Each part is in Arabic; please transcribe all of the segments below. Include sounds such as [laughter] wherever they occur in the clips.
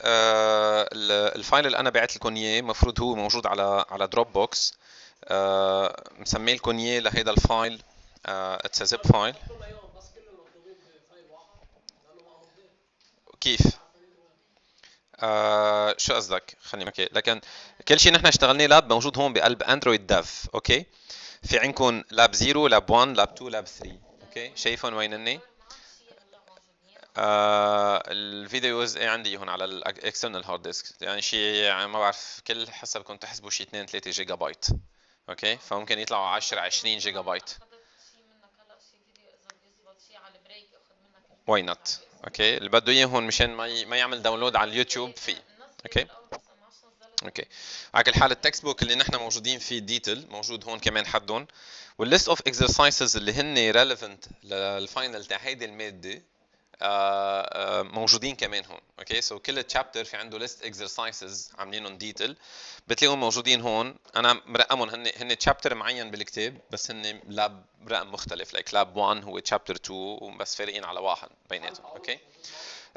آه ال file اللي أنا بعت لكم اياه المفروض هو موجود على على Dropbox مسميه لكم اياه لهيدا ال file it's zip file كيف؟ آه شو قصدك؟ خليني أحكي. لكن كل شيء نحن اشتغلناه lab موجود هون بقلب Android Dev okay؟ في عندكم lab 0 lab 1 lab 2 lab 3 okay؟ شايفهم وين هني؟ آه ال videos إيه عندي هون على ال external hard disk يعني شيء يعني ما بعرف كل حسب كنت تحسبوا شيء 2 3 gigabyte okay؟ فممكن يطلعوا 10 20 gigabyte why not okay؟ اللي بده إياه هون مشان ما ما يعمل download على اليوتيوب في okay؟ okay. على كل حال ال textbook اللي نحن موجودين فيه detail موجود هون كمان حدهم. وال list of exercises اللي هن relevant لل final تاع هيدي المادة موجودين كمان هون okay so كل chapter في عنده list exercises عاملينهم detail بتلاقيهم موجودين هون. أنا مرقمهم هن هن chapter معين بالكتاب بس هن lab رقم مختلف like lab 1 هو chapter 2 بس فارقين على واحد بيناتهم okay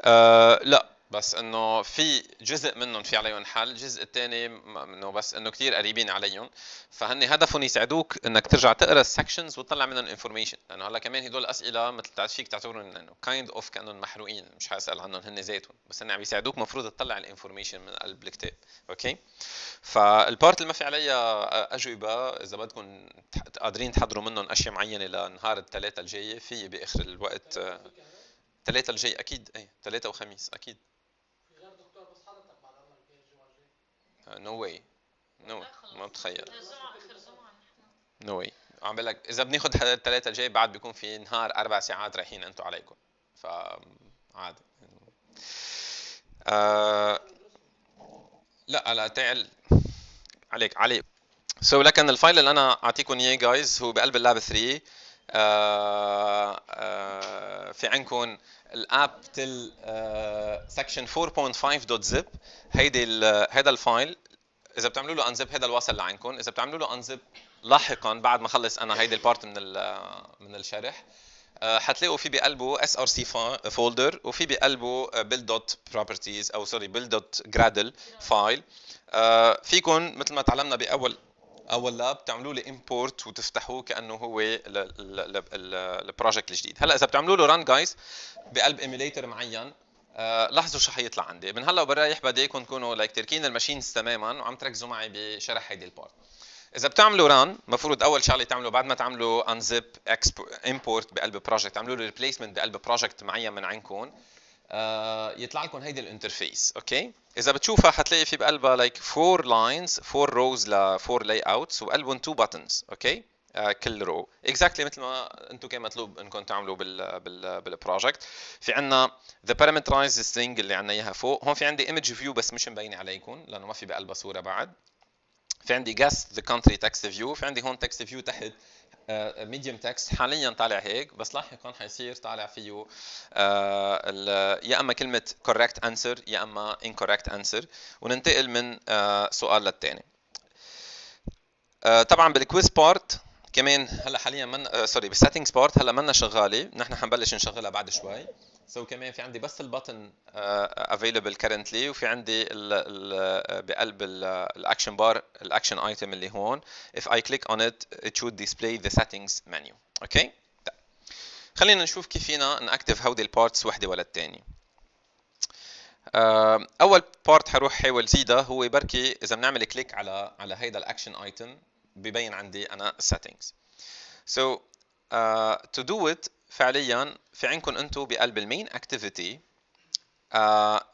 آه لا. بس إنه في جزء منهم في عليهم حل الجزء الثاني إنه بس إنه كثير قريبين عليهم. فهن هدفهم يساعدوك إنك ترجع تقرأ ال sections وتطلع منهم information لأنه هلأ كمان هدول الاسئله مثل فيك تعتبرهم إنه kind of كأنهم محروقين مش حاسأل عنهم هن ذاتهم. بس هن عم يساعدوك المفروض تطلع ال information من قلب الكتاب. okay فال part اللي ما في عليها أجوبة. إذا بدكم قادرين تحضروا منهم أشياء معينة لنهار الثلاثاء الجاية في بآخر الوقت ثلاثة الجاي أكيد اي ثلاثة وخميس أكيد. no way no ما بتخيل. no way عم بقول لك إذا بناخذ الثلاثه الجاي بعد بيكون في نهار أربع ساعات رايحين أنتم عليكم. ف عادي. آه لا لا تعال عليك علي. so, لكن ال file اللي أنا أعطيكم إياه guys هو بقلب ال lab 3 آه آه في عندكم ال app till section 4.5.zip هيدي هيدا ال file إذا بتعملوا له unzip هذا الفايل اللي عندكم إذا بتعملوا له unzip لاحقا بعد ما خلص أنا هيدي ال part من من الشرح حتلاقوا في بقلبه src folder وفي بقلبه build dot properties أو sorry build dot gradle file فيكم مثل ما تعلمنا باول أول lab تعملوا له import وتفتحوه كأنه هو ال project الجديد. هلأ إذا بتعملوا له run guys بقلب emulator معين آه لاحظوا شو حيطلع عندي. من هلا ورايح بدي اياكم تكونوا like تركين ال machines تماما وعم تركزوا معي بشرح هيدي ال part. إذا بتعملوا run المفروض أول شغلة تعملوا بعد ما تعملوا unzip import بقلب project تعملوا له replacement بقلب project معين من عندكم آه يطلع لكم هيدي ال interface okay إذا بتشوفها حتلاقي في بقلبها like 4 lines 4 rows ل 4 layouts وبقلبهم 2 buttons okay آه كل row. exactly مثل ما أنتم كان مطلوب انكم تعملوا بال بال بال project في عندنا the parameterized string اللي عندنا إياها فوق. هون في عندي image view بس مش مبينة عليكم لأنه ما في بقلبها صوره بعد. في عندي guess the country text view. في عندي هون text view تحت medium uh, text حاليا طالع هيك بس لاحقا حيصير طالع فيه uh, يا أما كلمة correct answer يا أما incorrect answer. وننتقل من uh, سؤال للثاني طبعا بال quiz part كمان هلا حاليا من sorry بال settings part هلا منا شغالة نحن حنبلش نشغلها بعد شوي. so, كمان في عندي بس ال button available currently وفي عندي ال ال بقلب ال action bar ال action item اللي هون. If I click on it it should display the settings menu. okay? طيب. خلينا نشوف كيف فينا نactivate هودي ال parts وحدة ولا الثانية uh, أول part حروح حاول زيدها هو بركن إذا بنعمل click على على هيدا ال action item ببين عندي أنا so, uh, to do it فعليا في عندكم أنتم بقلب ال main activity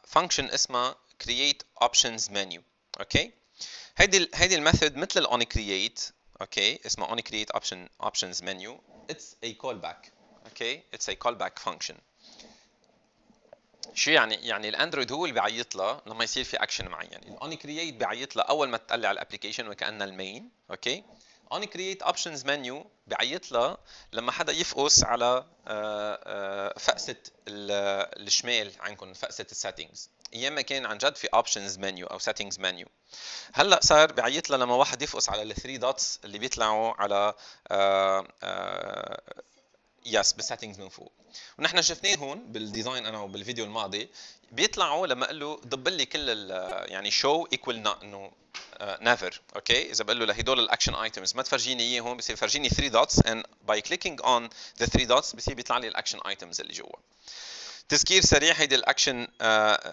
function اسمها create options menu. okay هيدي هيدي ال method مثل ال on create okay اسمها on create option options menu. It's a callback. okay it's a callback function. شو يعني؟ يعني ال Android هو اللي بيعيط لها لما يصير في اكشن معين، ال on create بيعيط لها أول ما تطلع ال application وكانها ال main، okay؟ on create options menu بيعيط لها لما حدا يفقس على فقسة الشمال عندكم فقسة ال settings أيام ما كان عن جد في options menu أو settings menu هلأ صار بيعيط لها لما واحد يفقس على ال three dots اللي بيطلعوا على يس بال settings من فوق. ونحن شفناه هون بال design أنا وبالفيديو الماضي بيطلعوا لما أقول له ضب لي كل يعني شو equal إنه never okay إذا بقول له لهدول ال action items ما تفرجيني إياه هون بصير فرجيني 3 dots and by clicking on the 3 dots بصير بيطلع لي ال action items اللي جوا. تذكير سريع هيدي ال action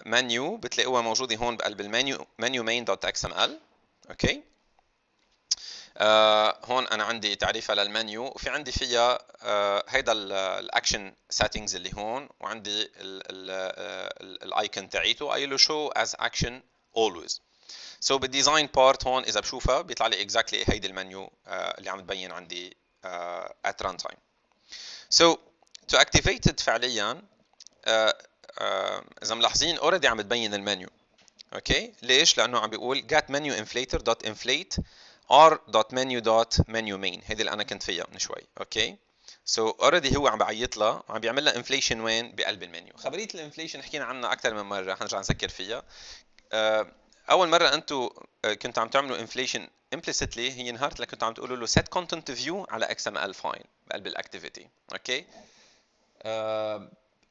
menu بتلاقوها موجودة هون بقلب ال menu menu main dot XML okay آه هون أنا عندي تعريفها للمنيو وفي عندي فيها آه هيدا ال action settings اللي هون وعندي ال icon تاعيته. قايل له show as action always so بال design part هون إذا بشوفها بيطلع لي exactly هيدي المنيو آه اللي عم تبين عندي at run time so to activate it فعليا آه آه إذا ملاحظين already عم تبين ال menu. okay ليش؟ لأنه عم بيقول get menu inflator dot inflate r.menu.menu main هيدي اللي أنا كنت فيها من شوي okay؟ so already هو عم بعيط لها عم بيعمل لها inflation وين؟ بقلب المنيو. خبرية ال inflation حكينا عنها أكثر من مرة حنرجع نذكر فيها. uh, أول مرة أنتم كنتوا عم تعملوا inflation implicitly هي نهار اللي كنتوا عم تقولوا له set content view على XML file بقلب ال activity okay؟ uh,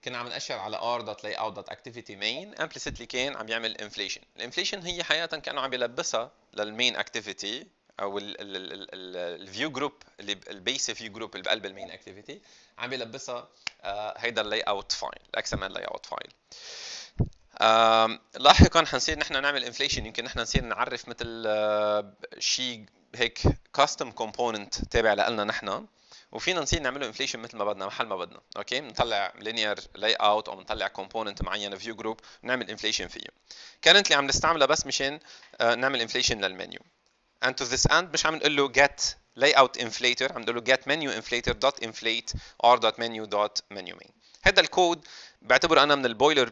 كنا عم نأشر على r.layout.activity main implicitly كان عم يعمل inflation. ال inflation هي حقيقه كأنه عم يلبسها لل main activity أو ال view group اللي ال base view group اللي بقلب ال main activity عم يلبسها هيدا ال layout file ال XML layout file لاحقا حنصير نحن نعمل inflation يمكن نحن نصير نعرف مثل شيء هيك custom component تابع لنا نحن. وفينا نصير نعمله inflation مثل ما بدنا محل ما بدنا. okay؟ بنطلع linear layout أو بنطلع component معين view group ونعمل inflation فيه. currently عم نستعملها بس مشان نعمل inflation لل menu. And to this end مش عم نقول له get layout inflator عم نقول له get menu inflator dot inflate r dot menu dot menu main. هذا الكود بعتبره أنا من ال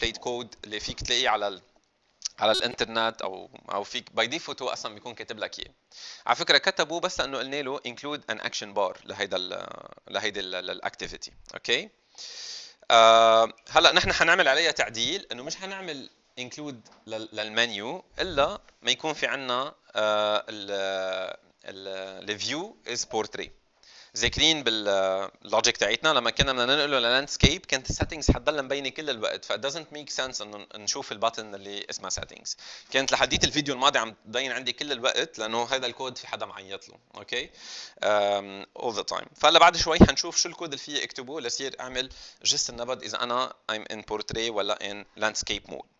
boilerplate code اللي فيك تلاقيه على ال على الإنترنت أو أو فيك by default هو أصلا بيكون كاتب لك إياه. على فكرة كتبوه بس لأنه قلنا له include an action bar لهيدا لهيدي ال activity okay آه هلأ نحن حنعمل عليها تعديل إنه مش حنعمل include للمنيو إلا ما يكون في عندنا ال view as portrait ذاكرين بال logic تاعتنا لما كنا بدنا ننقله لل landscape كانت ال settings حتضل مبينه كل الوقت ف doesn't make sense إنه نشوف ال button اللي اسمها settings. كانت لحديت الفيديو الماضي عم تبين عندي كل الوقت لأنه هذا الكود في حدا معيط له أوكي all the time. فهلا بعد شوي حنشوف شو الكود اللي فيه اكتبه لصير أعمل جس النبض اذا أنا I'm in portrait ولا in landscape mode.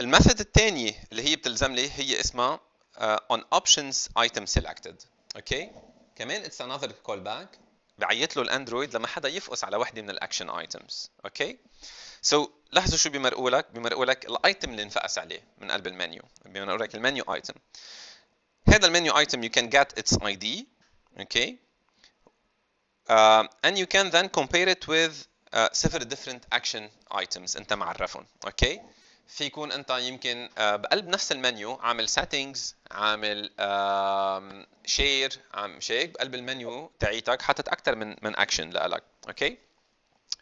ال method الثانية اللي هي بتلزم لي هي اسمها uh, on options item selected. okay كمان it's another callback. بعيط له الأندرويد لما حدا يفقس على وحدة من ال action items okay so لاحظوا شو بيمرقوا لك؟ بيمرقوا لك ال item اللي انفقس عليه من قلب المنيو. بيمرقوا لك ال menu item هذا ال menu item you can get its ID okay uh, and you can then compare it with uh, several different action items انت معرفهم. okay okay? في يكون أنت يمكن بقلب نفس المنيو عامل settings عامل share عم check بقلب المنيو تاعيتك حاطط أكثر من من اكشن لك okay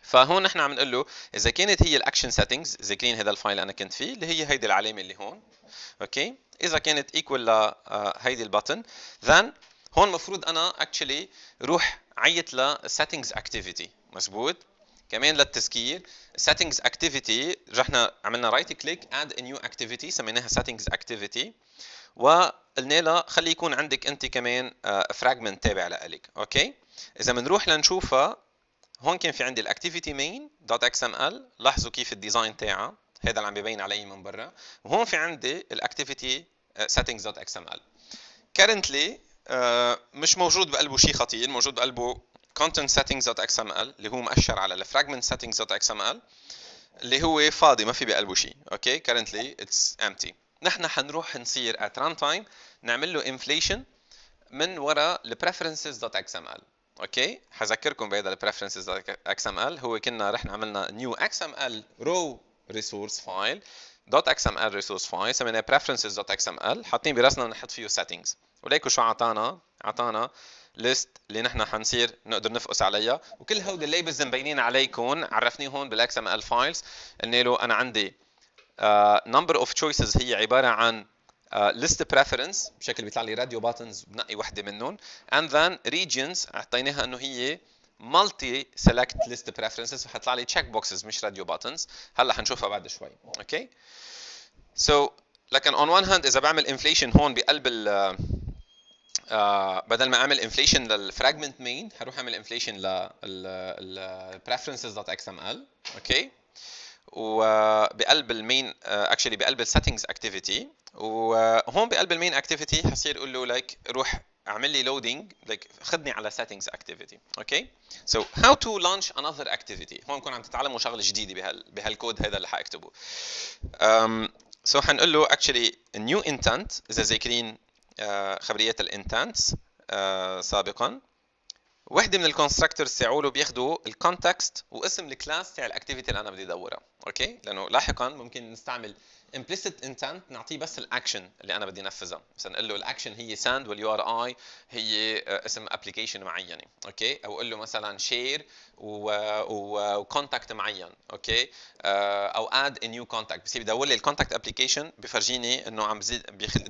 فهون نحن عم نقول له إذا كانت هي ال action settings ذاكرين هذا ال file أنا كنت فيه اللي هي هيدي العلامة اللي هون okay إذا كانت equal لهيدي ال button then هون المفروض أنا actually روح عيط ل settings activity مزبوط؟ كمان للتذكير settings activity رحنا عملنا right click add a new activity سميناها settings activity. وقلنا لها خلي يكون عندك أنت كمان fragment تابع لك okay? إذا بنروح لنشوفها هون كان في عندي ال activity main dot XML لاحظوا كيف ال design تاعها هذا اللي عم ببين علي من برا. وهون في عندي ال activity settings dot XML currently مش موجود بقلبه شيء خطير موجود بقلبه content settings.xml اللي هو مؤشر على ال fragment settings.xml اللي هو فاضي ما في بقلبه شيء okay currently it's empty نحن حنروح نصير at runtime نعمل له inflation من وراء preferences.xml أوكي حذكركم بهذا preferences.xml هو كنا رحنا عملنا new xml raw resource file .xml resource file سميناه preferences.xml حاطين براسنا نحط فيه settings وليكوا شو عطانا عطانا list اللي نحن حنصير نقدر نفقس عليها. وكل هودي ال labels مبينين عليكم عرفني هون بال XML files قلنا له أنا عندي number of choices هي عبارة عن list uh, preference بشكل بيطلع لي radio buttons بنقي وحدة منهم. And then regions أعطيناها إنه هي multi select list preferences فحطلع لي check boxes مش radio buttons. هلأ حنشوفها بعد شوي. okay so لكن on one hand إذا بعمل inflation هون بقلب ال آه بدل ما أعمل inflation لل fragment main هروح أعمل inflation لل preferences.xml okay وبقلب ال main actually بقلب ال settings activity وهون بقلب ال main activity حصير أقول له like روح اعمل لي loading like خدني على settings activity okay so how to launch another activity هون كون عم تتعلموا شغلة جديدة بهال بهالكود هذا اللي حاكتبه. Um, so حنقول له actually new intent اذا ذاكرين خبريات الانتنتس uh, سابقا. وحدة من ال constructors تاعوله بياخذوا ال context واسم ال class تاع ال activity اللي أنا بدي أدورها okay? لأنه لاحقا ممكن نستعمل implicit intent نعطيه بس al action اللي أنا بدي انفذها مثلا نقول له الاكشن هي send واليو ار اي هي اسم ابلكيشن معينه أوكي أو أقول له مثلا شير و contact معين okay أو add a new contact بصير بدور لي ال contact application بفرجيني إنه عم بزيد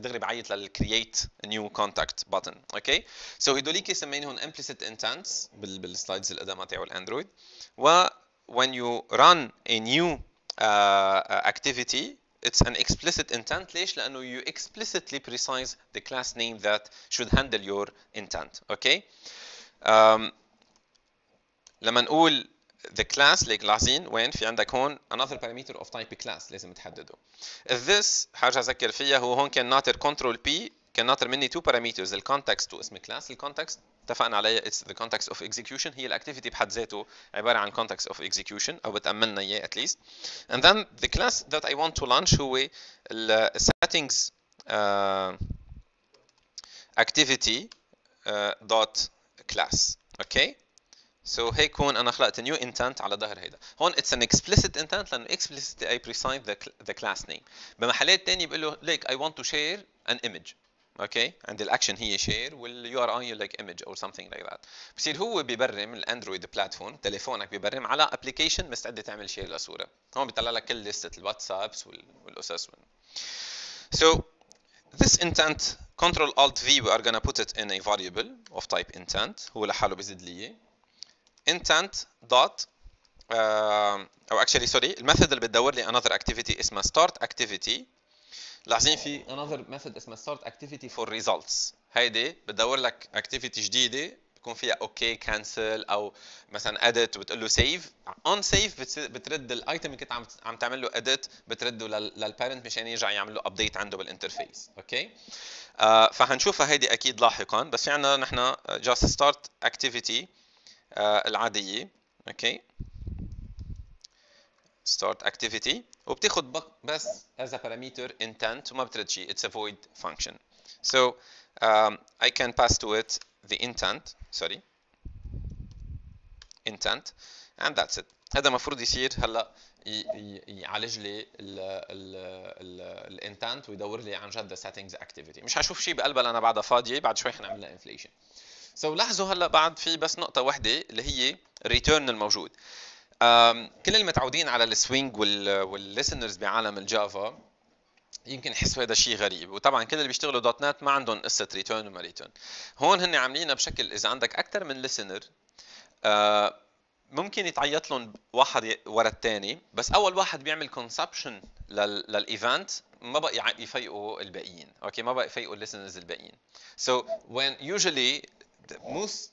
دغري بعيط لل create new contact button okay so هدوليك سمينهم implicit intents بال slides القدامى تاعو الأندرويد. و when you run a new uh, activity it's an explicit intent ليش؟ لأنه you explicitly precise the class name that should handle your intent okay um, لما نقول the class ليك لاحظين وين في عندك هون another parameter of type class لازم تحدده this حاجة أذكر فيها هو هون كان ناطر control P كان ناطر مني two parameters الكونتكست واسم class الكونتكست اتفقنا عليها it's the context of execution هي الاكتيفيتي بحد ذاته عباره عن context of execution او بتامن اياه at least and then the class that I want to launch هو ال settings uh, activity uh, dot class okay so هيك هون انا خلقت new intent على ظهر هيدا هون it's an explicit intent لانه explicitly I precise the, the class name بمحلات ثانيه بقول له ليك I want to share an image أوكي عند الاكشن هي share وال URI like image أو something like that بصير هو بيبرم الاندرويد platform تليفونك بيبرم على application مستعدة تعمل share لصوره هون بيطلع لك كل لسته الواتسابس والقصص so this intent control alt v we are gonna put it in a variable of type intent. هو لحاله بيزيد لي intent dot uh, أو actually sorry. ال method اللي بتدور لي another activity اسمها start activity. لاحظين في another method اسمها start activity for results. هيدي بتدور لك activity جديدة بيكون فيها okay cancel أو مثلا edit وبتقول له save on save بترد ال item اللي كنت عم عم تعمل له edit بترده لل parent مشان يرجع يعمل له update عنده بال interface okay آه فحنشوفها هيدي أكيد لاحقا. بس في عندنا نحن just start activity العادية. okay start activity. وبتاخد بس as a parameter intent وما بترد شيء it's a void function. So um, I can pass to it the intent. Sorry. Intent. And that's it. هذا المفروض يصير هلا يعالج لي ال intent ويدور لي عن جد settings activity. مش هشوف شيء بقلبها لانها بعدها فاضية. بعد شوي حنعمل لها inflation. So لاحظوا هلا بعد في بس نقطة واحدة اللي هي return الموجود. كل المتعودين على ال Swing وال listeners بعالم ال Java يمكن يحسوا هذا الشيء غريب. وطبعا كل اللي بيشتغلوا .NET ما عندهم قصة return وما return. هون هن عاملينها بشكل إذا عندك أكثر من listener ممكن يتعيط لهم واحد ورا الثاني بس أول واحد بيعمل consumption لل event ما بقى يفيقوا الباقيين. okay ما بقى يفيقوا ال listeners الباقيين. So when usually most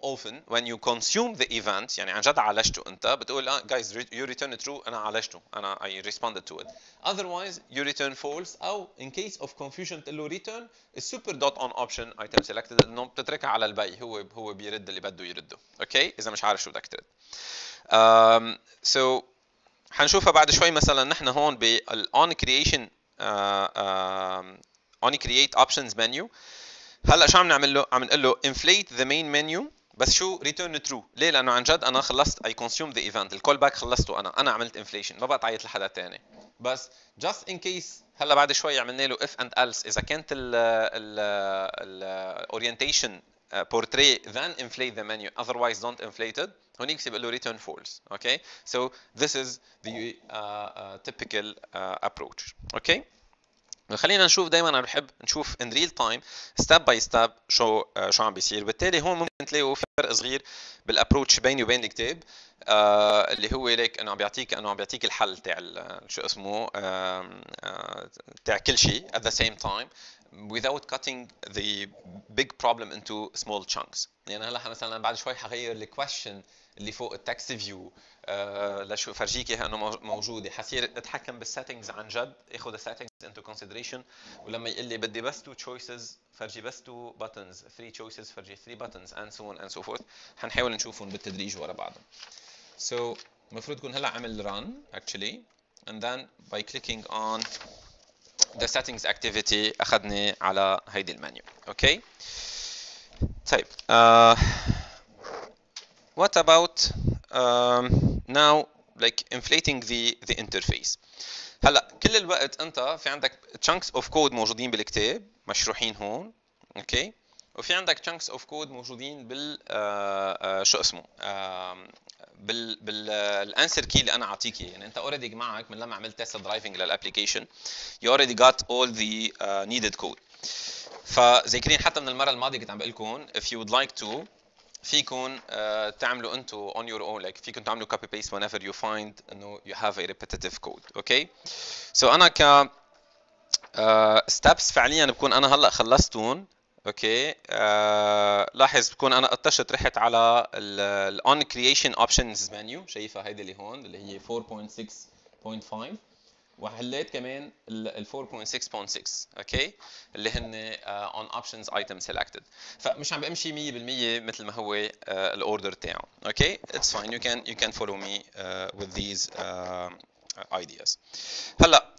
often when you consume the event يعني عن جد عالجته انت بتقول آه guys you return true أنا عالجته أنا I responded to it otherwise you return false أو in case of confusion تقول له return ال super dot on option item selected انه بتتركها على البي هو هو بيرد اللي بده يرده okay اذا مش عارف شو بدك ترد um, so حنشوفها بعد شوي مثلا نحن هون بال on creation uh, uh, on create options menu هلا شو عم نعمل له عم نقول له inflate the main menu بس شو return true ليه؟ لأنه عن جد أنا خلصت I consume the event ال callback خلصته أنا. أنا عملت inflation ما بقى تعيط لحدا ثاني بس just in case هلأ بعد شوي عملنا له if and else إذا كانت ال ال ال orientation portrait then inflate the menu. Otherwise don't inflate it. هونيك بيقول له return false. Okay? So this is the uh, uh, typical uh, approach. Okay? خلينا نشوف دائما أنا بحب نشوف in real time step by step شو آه، شو عم بيصير. بالتالي هون ممكن تلاقوا فرق صغير بال approach بيني وبين الكتاب آه اللي هو ليك إنه عم بيعطيك إنه عم بيعطيك الحل تاع شو اسمه آه تاع كل شيء at the same time without cutting the big problem into small chunks. يعني هلا مثلا بعد شوي حغير ال question اللي فوق ال text view. آه لشو فرجيك اياها انه موجودة. حصير أتحكم بال settings عن جد. آخذ ال settings into consideration ولما يقول لي بدي بس two choices فرجي بس two buttons 3 choices فرجي 3 buttons and so and so forth حنحاول نشوفهم بالتدريج ورا بعضهم. So المفروض يكون هلأ عمل run actually. And then by clicking on the settings activity أخذني على هيدي المنيو. أوكي طيب uh, what about um, now like inflating the the interface? هلا كل الوقت انت في عندك chunks of code موجودين بالكتاب مشروحين هون okay وفي عندك chunks of code موجودين بال uh, uh, شو اسمه؟ uh, بال بال answer key اللي أنا أعطيك يعني أنت already معك من لما عملت test driving لل application you already got all the needed code فذاكرين حتى من المرة الماضية كنت عم بقول لكم if you would like to فيكم uh, تعملوا أنتم on your own like فيكم تعملوا copy paste whenever you find انه you have a repetitive code okay so أنا ك uh, steps فعليا بكون أنا هلأ خلصتهم okay آه لاحظ بكون أنا قطشت رحت على ال on creation options menu شايفها هيدي اللي هون اللي هي 4.6.5 وحليت كمان ال 4.6.6 okay؟ اللي هن on options item selected فمش عم بمشي 100% مثل ما هو uh, ال order تاعه okay؟ it's fine you can you can follow me these uh, ideas. هلأ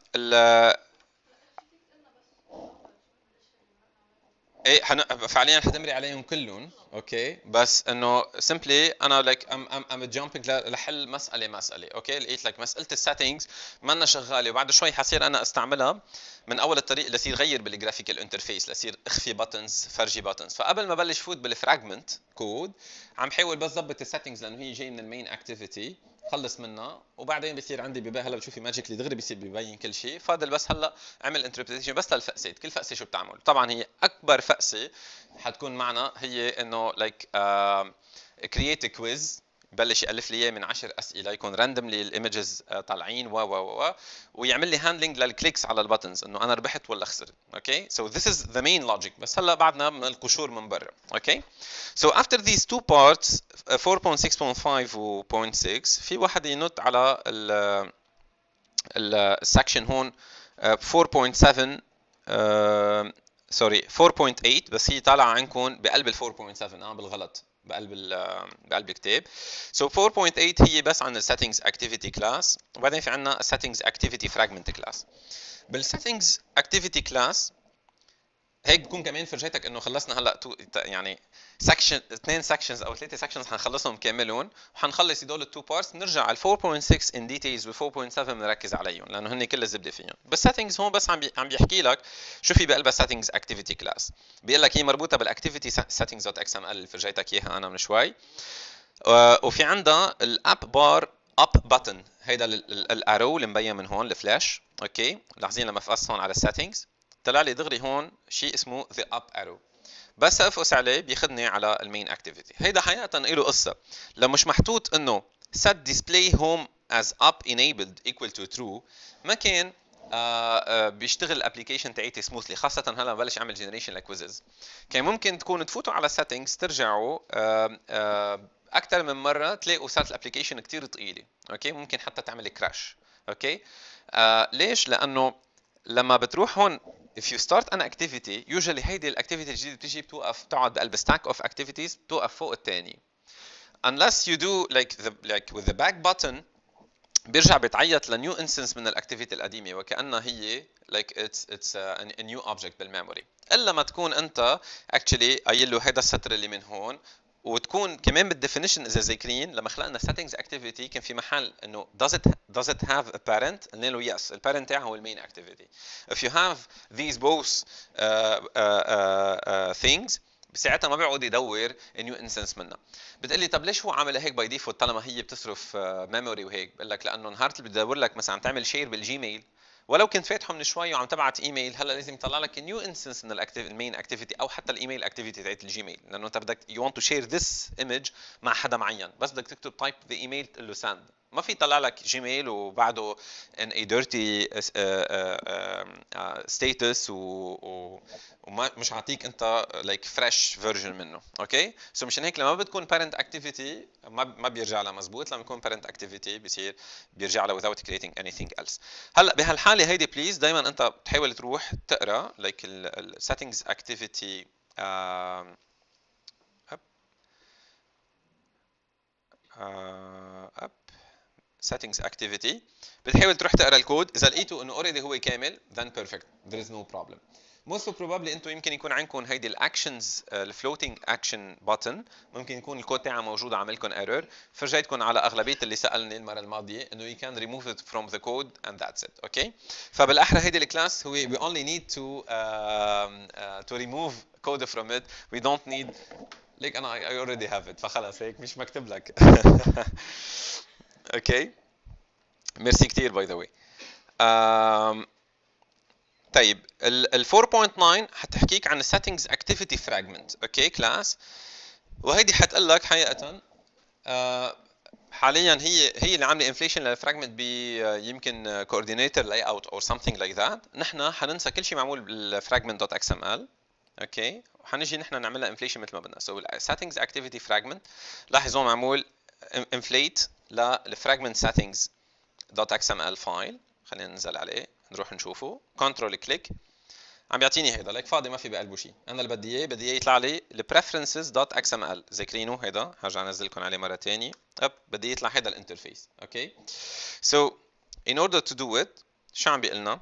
إيه حن... فعليا حتمري عليهم كلهم okay؟ بس إنه simply أنا like I'm I'm I'm jumping لحل مسألة مسألة okay؟ لقيت لك مسألة ال settings منا شغالة وبعد شوي حصير أنا أستعملها من أول الطريق لصير غير بال graphical interface لصير أخفي buttons فرجي buttons فقبل ما بلش فوت بال fragment كود عم حاول بس ظبط ال settings لأنه هي جاي من ال main activity خلص منها وبعدين بصير عندي ببا هلا بتشوفي magically دغري بصير ببين كل شيء. فاضل بس هلا عمل interpretation بس للفقسات كل فقسه شو بتعمل؟ طبعا هي أكبر فقسه حتكون معنا هي إنه like create quiz ببلش يألف لي إياه من 10 أسئلة. يكون randomly ال images طالعين و و و ويعمل لي handling لل clicks على ال buttons إنه أنا ربحت ولا خسرت. okay so this is the main logic بس هلأ بعدنا من القشور من برا. okay so after these two parts 4.6.5 و 0.6 في واحد ينط على ال ال section هون 4.7 sorry 4.8 بس هي طالعة عندكم بقلب ال 4.7 آه بالغلط. بقلب بقلب الكتاب. so so 4.8 هي بس عن ال settings activity class وبعدين في عندنا settings activity fragment class بال settings activity class هيك بكون كمان فرجيتك إنه خلصنا هلأ يعني section اثنين sections أو ثلاثة sections حنخلصهم كاملهم وحنخلص هدول ال two parts بنرجع على 4.6 in details و 4.7 بنركز عليهم لأنه هن كل الزبدة فيهم. بال settings هون بس عم عم بيحكي لك شو في بقلبها settings activity class بيقول لك هي مربوطة بال activity ال اللي فرجيتك إياها أنا من شوي. وفي عندها ال app bar up button هيدا ال arrow اللي مبين من هون الفلاش okay؟ لاحظين لما فقست هون على ال settings طلع لي دغري هون شيء اسمه the up arrow بس افقس عليه بياخذني على ال main activity هيدا حقيقه له قصة. لو مش محطوط إنه set display home as up enabled equal to true. ما كان آه آه بيشتغل ال application تاعيتي smoothly خاصة هلا ببلش أعمل generation ل quizzes كان ممكن تكونوا تفوتوا على settings ترجعوا آه أكثر من مرة تلاقوا صارت ال application كثير ثقيله okay؟ ممكن حتى تعمل crash okay؟ ليش؟ لأنه لما بتروح هون if you start an activity usually هيدي ال activity الجديدة بتيجي بتوقف تقعد بقلب stack of activities بتوقف فوق الثاني unless you do like the like with the back button بيرجع بيتعيط ل new instance من ال activity القديمة وكأنها هي like it's it's a, a new object بال memory إلا ما تكون أنت actually قايل له هيدا السطر اللي من هون وتكون كمان بال definition إذا ذاكرين لما خلقنا settings activity كان في محل إنه does it does it have a parent قلنا له yes ال parent تاعها هو ال main activity. If you have these both uh, uh, uh, uh, things بساعتها ما بيقعد يدور new instance منها. بتقلي طب ليش هو عامل هيك by default طالما هي بتصرف memory وهيك؟ بقول لك لأنه نهار اللي بدي ادور لك مثلا عم تعمل share بال Gmail ولو كنت فاتحه من شوي وعم تبعت إيميل هلأ لازم يطلع لك new instance من ال main activity أو حتى ال email activity تاعت ال Gmail. لأنه أنت بدك you want to share this image مع حدا معين. بس بدك تكتب type the email تقول له send ما في يطلع لك Gmail وبعده in a dirty status وما مش عاطيك انت like fresh version منه. okay so مشان هيك لما بتكون parent activity ما ما بيرجع لها مزبوط لما يكون parent activity بصير بيرجع لها without creating anything else. هلا بهالحالة هيدي please دائما انت بتحاول تروح تقرأ like ال settings activity up settings activity. بتحاول تروح تقرأ الكود. إذا لقيته إنه already هو كامل then perfect. There is no problem. Most probably أنتم يمكن يكون عندكم هيدي ال actions ال floating action button ممكن يكون الكود تاعها موجود عامل لكم error فرجيتكم على أغلبية اللي سألني المرة الماضية إنه you can remove it from the code and that's it. okay okay? فبالأحرى هيدي ال class هو we only need to uh, uh, to remove code from it. We don't need like أنا I already have it. فخلص هيك مش مكتوب لك. [laughs] okay merci كثير by the way طيب ال 4.9 حتحكيك عن ال settings activity fragment okay class وهيدي حتقول لك حقيقة uh, حاليا هي هي اللي عاملة inflation لل fragment ب يمكن coordinator layout أو something like that نحن حننسى كل شيء معمول بال fragment dot XML okay وحنجي نحن نعملها inflation مثل ما بدنا. so ال settings activity fragment لاحظوا معمول inflate لل fragment settings dot XML file خلينا ننزل عليه نروح نشوفه. control click عم بيعطيني هيدا. ليك فاضي ما في بقلبه شيء أنا اللي بدي إياه بدي إياه يطلع لي ال preferences dot XML ذاكرينه هيدا. هرجع انزلكم عليه مرة ثانية up بدي يطلع هيدا ال interface. okay؟ so in order to do it شو عم بيقول لنا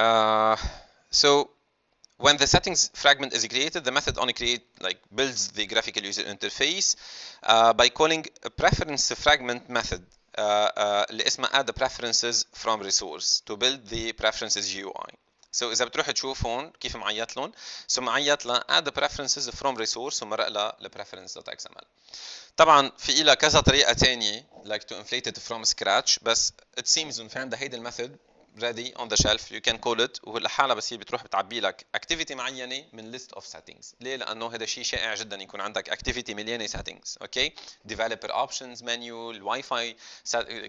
uh, so when the settings fragment is created, the method only create like builds the graphical user interface uh, by calling a preference fragment method uh, uh, اللي اسمها add the preferences from resource to build the preferences GUI. So إذا بتروح تشوف هون كيف معيط لهم so معيط ل add the preferences from resource ومرق لها ل preference.xml. طبعا في لها كذا طريقة تانية like to inflate it from scratch بس it seems إنه في عندها هيدي الميثود ready on the shelf you can call it ولحالها بس هي بتروح بتعبي لك activity معينه من list of settings ليه لأنه هذا شيء شائع جدا يكون عندك activity مليانه settings okay developer options menu الواي فاي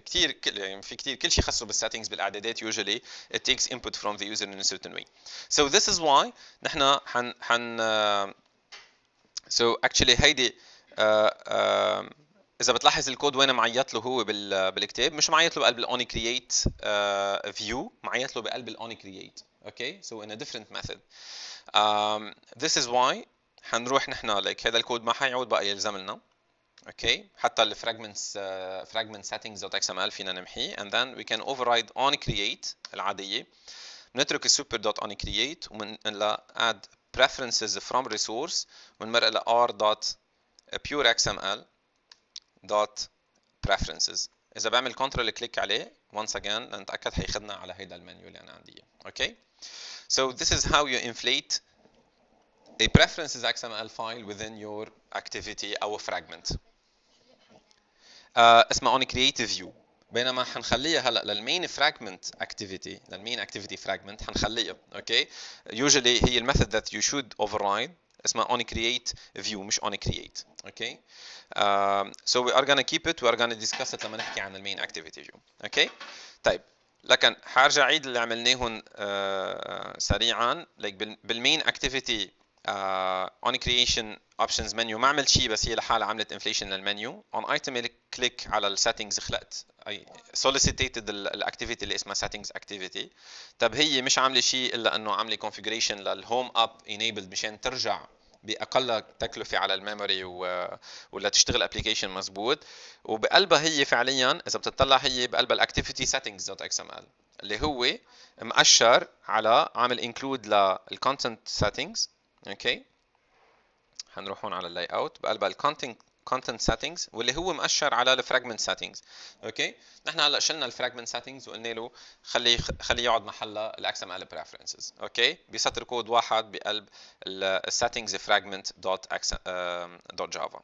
كثير يعني في كثير كل شيء خاصه بال settings بالاعدادات usually it takes input from the user in a certain way so this is why نحن حن حن uh, so actually هيدي uh, uh, إذا بتلاحظ الكود وين معيط له هو بالكتاب مش معيط له بقلب ال on create view معيط له بقلب ال on create okay so in different method this is why حنروح نحن like هذا الكود ما حيعود بقى يلزم لنا okay حتى ال fragments fragment settings dot XML فينا نمحيه and then we can override on create العادية. بنترك ال super dot on create ومن add preferences from resource ونمرق ل r dot xml dot preferences. إذا بعمل control click عليه once again لنتاكد حياخذنا على هيدا المنيو اللي أنا عندي. okay so this is how you inflate a preferences XML file within your activity أو fragment. uh, اسمها on create view. بينما حنخليها هلأ لل main fragment activity لل main activity fragment حنخليها okay usually هي ال method that you should override. اسمها on create view مش on create okay um, so we are gonna keep it we are gonna discuss it لما نحكي عن ال main activity view okay طيب لكن حارجع عيد اللي عملناهم uh, سريعا like بال main activity uh, on create options menu. ما عملت شيء بس هي لحالها عملت inflation لل menu. On item click على ال settings خلقت. أي solicited ال activity اللي اسمها settings activity. طب هي مش عاملة شيء إلا إنه عاملة configuration لل home up enabled مشان ترجع بأقل تكلفة على ال memory و... ولا تشتغل application مزبوط. وبقلبها هي فعليا إذا بتطلع هي بقلبها ال activity settings XML اللي هو مؤشر على عامل include لل content settings. okay؟ حنروح هون على ال layout بقلبها ال content content settings واللي هو مؤشر على ال fragment settings. okay؟ نحن هلأ شلنا ال fragment settings وقلنا له خليه خليه يقعد محلها ال XML preferences. okay؟ بسطر كود واحد بقلب ال settings fragment dot dot java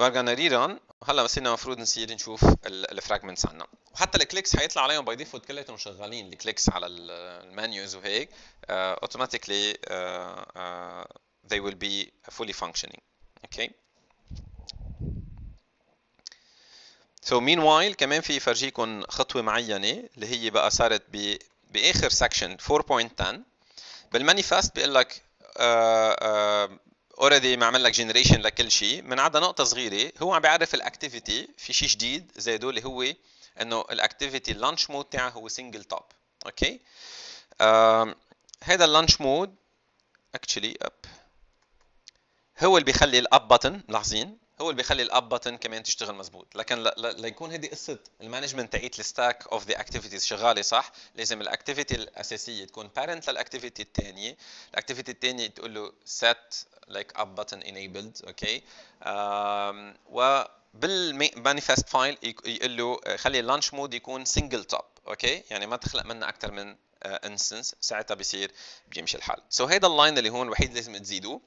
we're gonna rerun هلأ صرنا المفروض نصير نشوف ال fragments عنا. وحتى ال clicks حيطلع عليهم by default كلياتهم شغالين ال clicks على ال menus وهيك. automatically uh, they will be fully functioning okay? So meanwhile كمان في فرجيكم خطوة معينة اللي هي بقى صارت ب بآخر section 4.10 بال manifest بيقول لك already معمل لك generation لكل شيء. من عدا نقطة صغيرة هو عم بيعرف ال activity في شيء جديد زاده اللي هو إنه ال activity ال launch mode تاعه هو single top okay هذا ال launch mode actually up هو اللي بيخلي ال up button ملاحظين هو اللي بيخلي ال up button كمان تشتغل مزبوط. لكن ليكون هذه قصة ال management تاعيت ال stack of the activities شغالة صح؟ لازم ال activity الأساسية تكون parent لل activity الثانية ال activity الثانية تقول له set like up button enabled okay um, وبال manifest file يقول له خلي ال launch mode يكون single top okay يعني ما تخلق منه أكثر من instance ساعتها بصير بيمشي الحال. so so هيدا ال line اللي هون الوحيد لازم تزيدوه.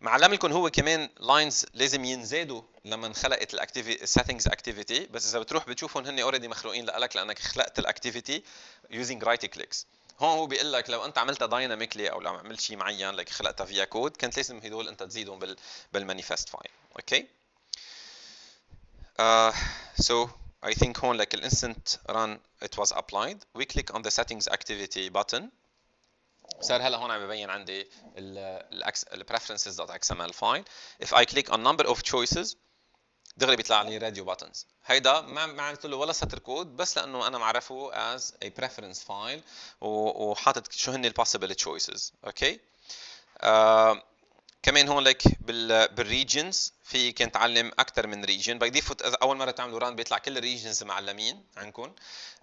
معلم لكم هو كمان lines لازم ينزادوا لما انخلقت الاكتيفيتي settings activity بس إذا بتروح بتشوفهم هن already مخلوقين لك لأنك خلقت ال activity using right clicks هون هو بيقول لك لو أنت عملتها dynamically أو لو عملت شيء معين لك خلقتها فيها كود كانت لازم هدول أنت تزيدهم بال بال manifest file أوكي so I think هون like instant run it was applied. We click on the settings activity button. صار هلا هون عم ببين عندي ال preferences.xml file if I click on number of choices دغري بيطلع لي radio buttons هيدا ما ما عملت له ولا سطر كود بس لأنه أنا معرفه as a preference file وحاطط شو هن ال possible choices okay كمان هون لك بال بال regions في كنت تعلم أكثر من region by default أول مرة تعملوا run بيطلع كل ال regions معلمين عندكم.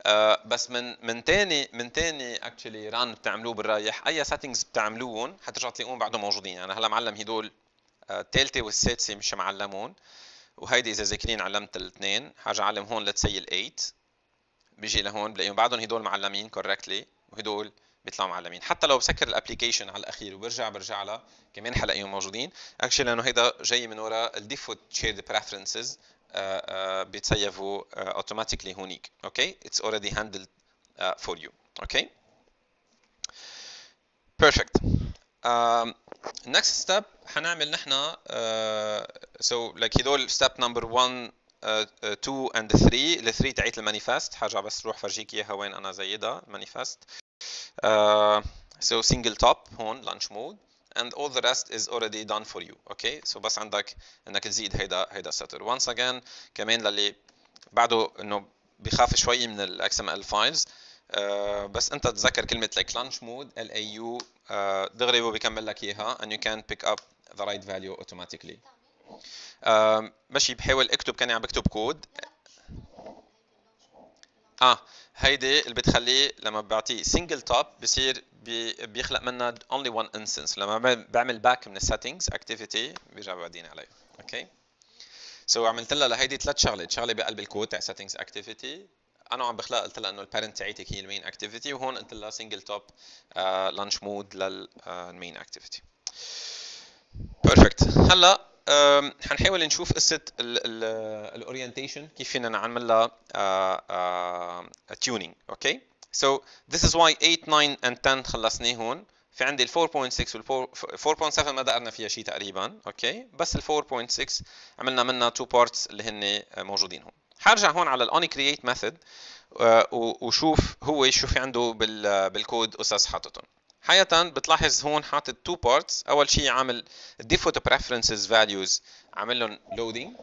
آه بس من من ثاني من ثاني actually run بتعملوه بالرايح أي settings بتعملوهم حترجعوا تلاقوهم بعدهم موجودين. يعني هلا معلم هدول الثالثه آه والسادسه مش معلمون. وهيدي إذا ذاكرين علمت الاثنين حاجة علم هون let's say ال 8 بيجي لهون بلاقيهم بعدهم هدول معلمين correctly وهدول بيطلعوا معلمين. حتى لو بسكر ال application على الأخير وبرجع برجع لها كمان حلاقيهم موجودين. actually لأنه هيدا جاي من وراء ال default shared preferences بيتسيفوا automatically هونيك. okay it's already handled for you okay perfect next step حنعمل نحن uh, so like هدول step number 1 2 uh, and 3 ال 3 تاعت ال manifest حاجة بس روح فرجيك إياها وين أنا زايدها ال manifest uh, so single top هون launch mode and all the rest is already done for you okay? So بس عندك إنك تزيد هيدا هيدا السطر once again كمان للي بعده إنه بخاف شوي من ال XML files بس أنت تذكر كلمة like launch mode ال AI دغري هو بيكمل لك إياها and you can pick up the right value automatically. Uh, ماشي بحاول أكتب كاني عم بكتب كود آه هيدي اللي بتخليه لما بعطيه single top بصير بي بيخلق منها only one instance. لما بعمل back من ال settings activity بيرجع بعدين عليه okay so عملت لها لهيدي ثلاث شغلات. شغلة بقلب الكود تاع settings activity أنا عم بخلق قلت لها إنه ال parent تاعيتك هي ال main activity وهون قلت لها single top launch mode لل main activity perfect هلأ حنحاول نشوف قصة ال orientation كيف فينا نعمل لها tuning okay so this is why 8 9 and 10 خلصناه هون. في عندي ال 4.6 وال 4.7 ما دقرنا فيها شيء تقريبا okay بس ال 4.6 عملنا منها two parts اللي هن موجودين هون. حرجع هون على ال onCreate method وشوف هو شو في عنده بالكود قصص حاططهم. حقيقة بتلاحظ هون حاطط two parts أول شيء عامل default preferences values عامل لهم loading.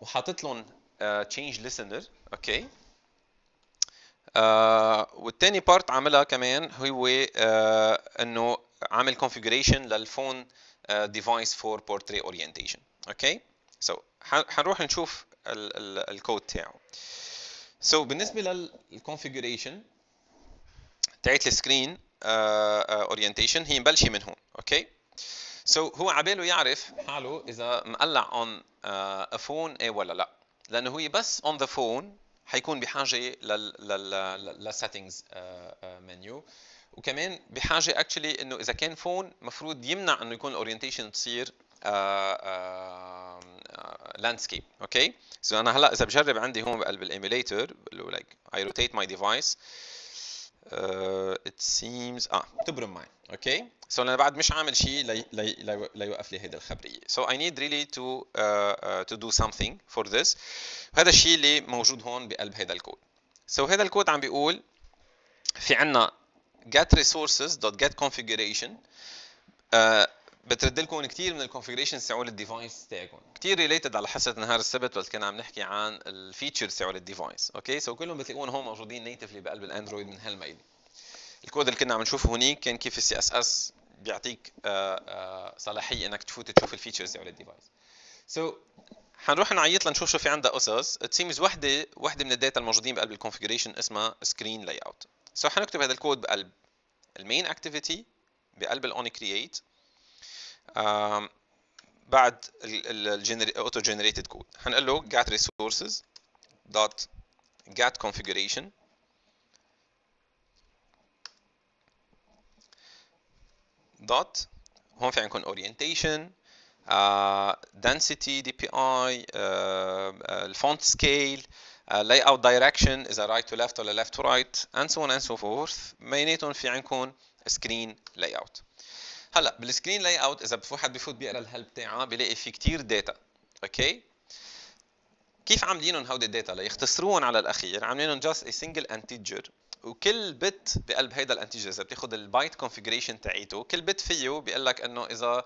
وحاطط لهم uh, change listener okay uh, والثاني part عاملها كمان هو uh, إنه عامل configuration لل phone device for portrait orientation okay so حنروح نشوف الكود تاعه. So, بالنسبة لل configuration تاعت ال screen orientation هي مبلشة من هون okay so هو عباله يعرف حاله إذا مقلع on phone إيه ولا لا. لأنه هو بس on the phone حيكون بحاجة لل لل لل settings menu وكمان بحاجة actually إنه إذا كان phone مفروض يمنع إنه يكون ال orientation تصير landscape okay so أنا هلأ إذا بجرب عندي هون بقلب ال emulator بقول له like I rotate my device it seems آه تبرم معي okay so أنا بعد مش عامل شيء لي لي ليوقف لي هيدي الخبرية. so I need really to to do something for this هذا الشيء اللي موجود هون بقلب هذا ال code. so so هذا الكود عم بيقول في عنا get resources dot get configuration uh, بترد لكم كثير من ال configurations تاعول ال device تاعكم. كثير related على حصه نهار السبت وقت كنا عم نحكي عن ال features تاعول ال device okay so كلهم بتلاقون هون موجودين natively بقلب الأندرويد من هالميل. الكود اللي كنا عم نشوفه هونيك كان كيف ال CSS بيعطيك آه، آه، صلاحية إنك تفوت تشوف ال features تاعول ال device so حنروح نعيط لنشوف شو في عندها قصص. it seems وحدة وحدة من ال data الموجودين بقلب ال configuration اسمها screen layout so حنكتب هذا الكود بقلب ال main activity بقلب ال onCreate بعد الاوتو جنريتد كود هنقول له get resources dot get configuration dot هون في عندكم orientation uh, density DPI uh, uh, font scale uh, layout direction is a right to left ولا left to right and so on and so forth بيناتهم في عندكم screen layout هلا بالسكرين لاي اوت اذا واحد بفوت بيقرا الهلب تاعها بيلاقي في كثير داتا okay كيف عاملينهم هودي ال data ليختصروهم على الأخير عاملينهم just a single integer وكل bit بقلب هيدا ال integer إذا بتاخذ ال byte configuration تاعيته كل bit فيه بيقول لك إنه إذا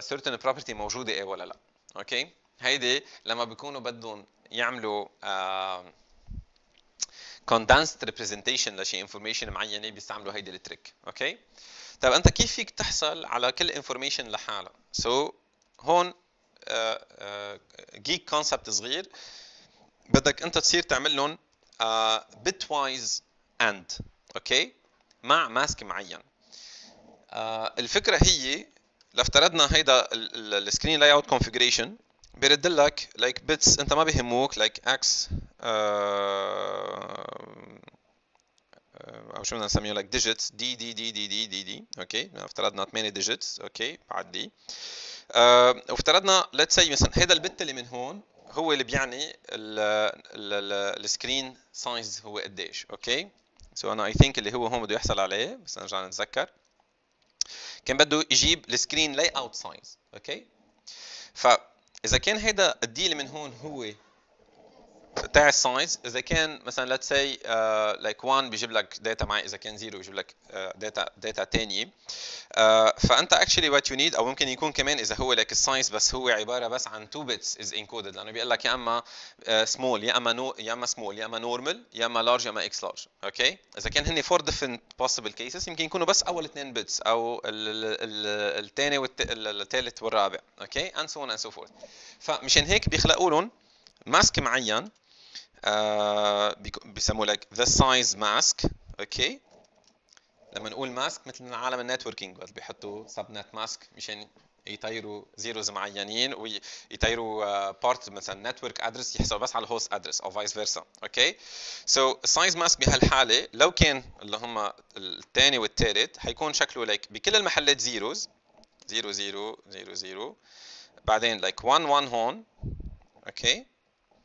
certain property موجودة إيه ولا لا okay هيدي لما بيكونوا بدهم يعملوا condensed representation لشي information معينة بيستعملوا هيدي ال trick okay طيب أنت كيف فيك تحصل على كل information لحالها so so, هون geek uh, concept uh, صغير. بدك أنت تصير تعمل لهم bitwise AND okay مع mask معين. uh, الفكرة هي لافترضنا هيدا ال screen layout configuration بيرد لك like bits أنت ما بيهموك like X أو شو بدنا نسميه لك digits D D D D D D D okay افترضنا 8 digits okay بعد D أه وافترضنا let's say مثلا هذا ال bit اللي من هون هو اللي بيعني ال screen size هو قديش. okay so أنا I think اللي هو هون بده يحصل عليه بس نرجع نتذكر. كان بده يجيب ال screen layout size okay فاذا كان هيدا ال D اللي من هون هو تاع ال size اذا كان مثلا say uh, like 1 بيجيب لك data معي. إذا كان 0 بيجيب لك data data ثانية فأنت actually what you need أو ممكن يكون كمان إذا هو لك ال size بس هو عبارة بس عن 2 bits is encoded. لأنه بيقول لك يا إما سمول uh, يا إما no يا إما سمول يا إما normal يا إما large يا إما x-large okay إذا كان هن four different possible cases يمكن يكونوا بس أول اثنين bits أو الثاني والثالث والرابع. okay and so on and so forth. فمشان هيك بيخلقوا لهم mask معين. بيسموه لك the size mask okay لما نقول mask مثل من عالم ال networking وقت بيحطوا subnet mask مشان يطيروا zeros معينين ويطيروا part مثلا network address يحسبوا بس على ال host address أو vice versa okay so ال size mask بهالحالة لو كان اللي هم الثاني والثالث حيكون شكله like بكل المحلات zeros 0 0 0 0 بعدين like 1 1 هون okay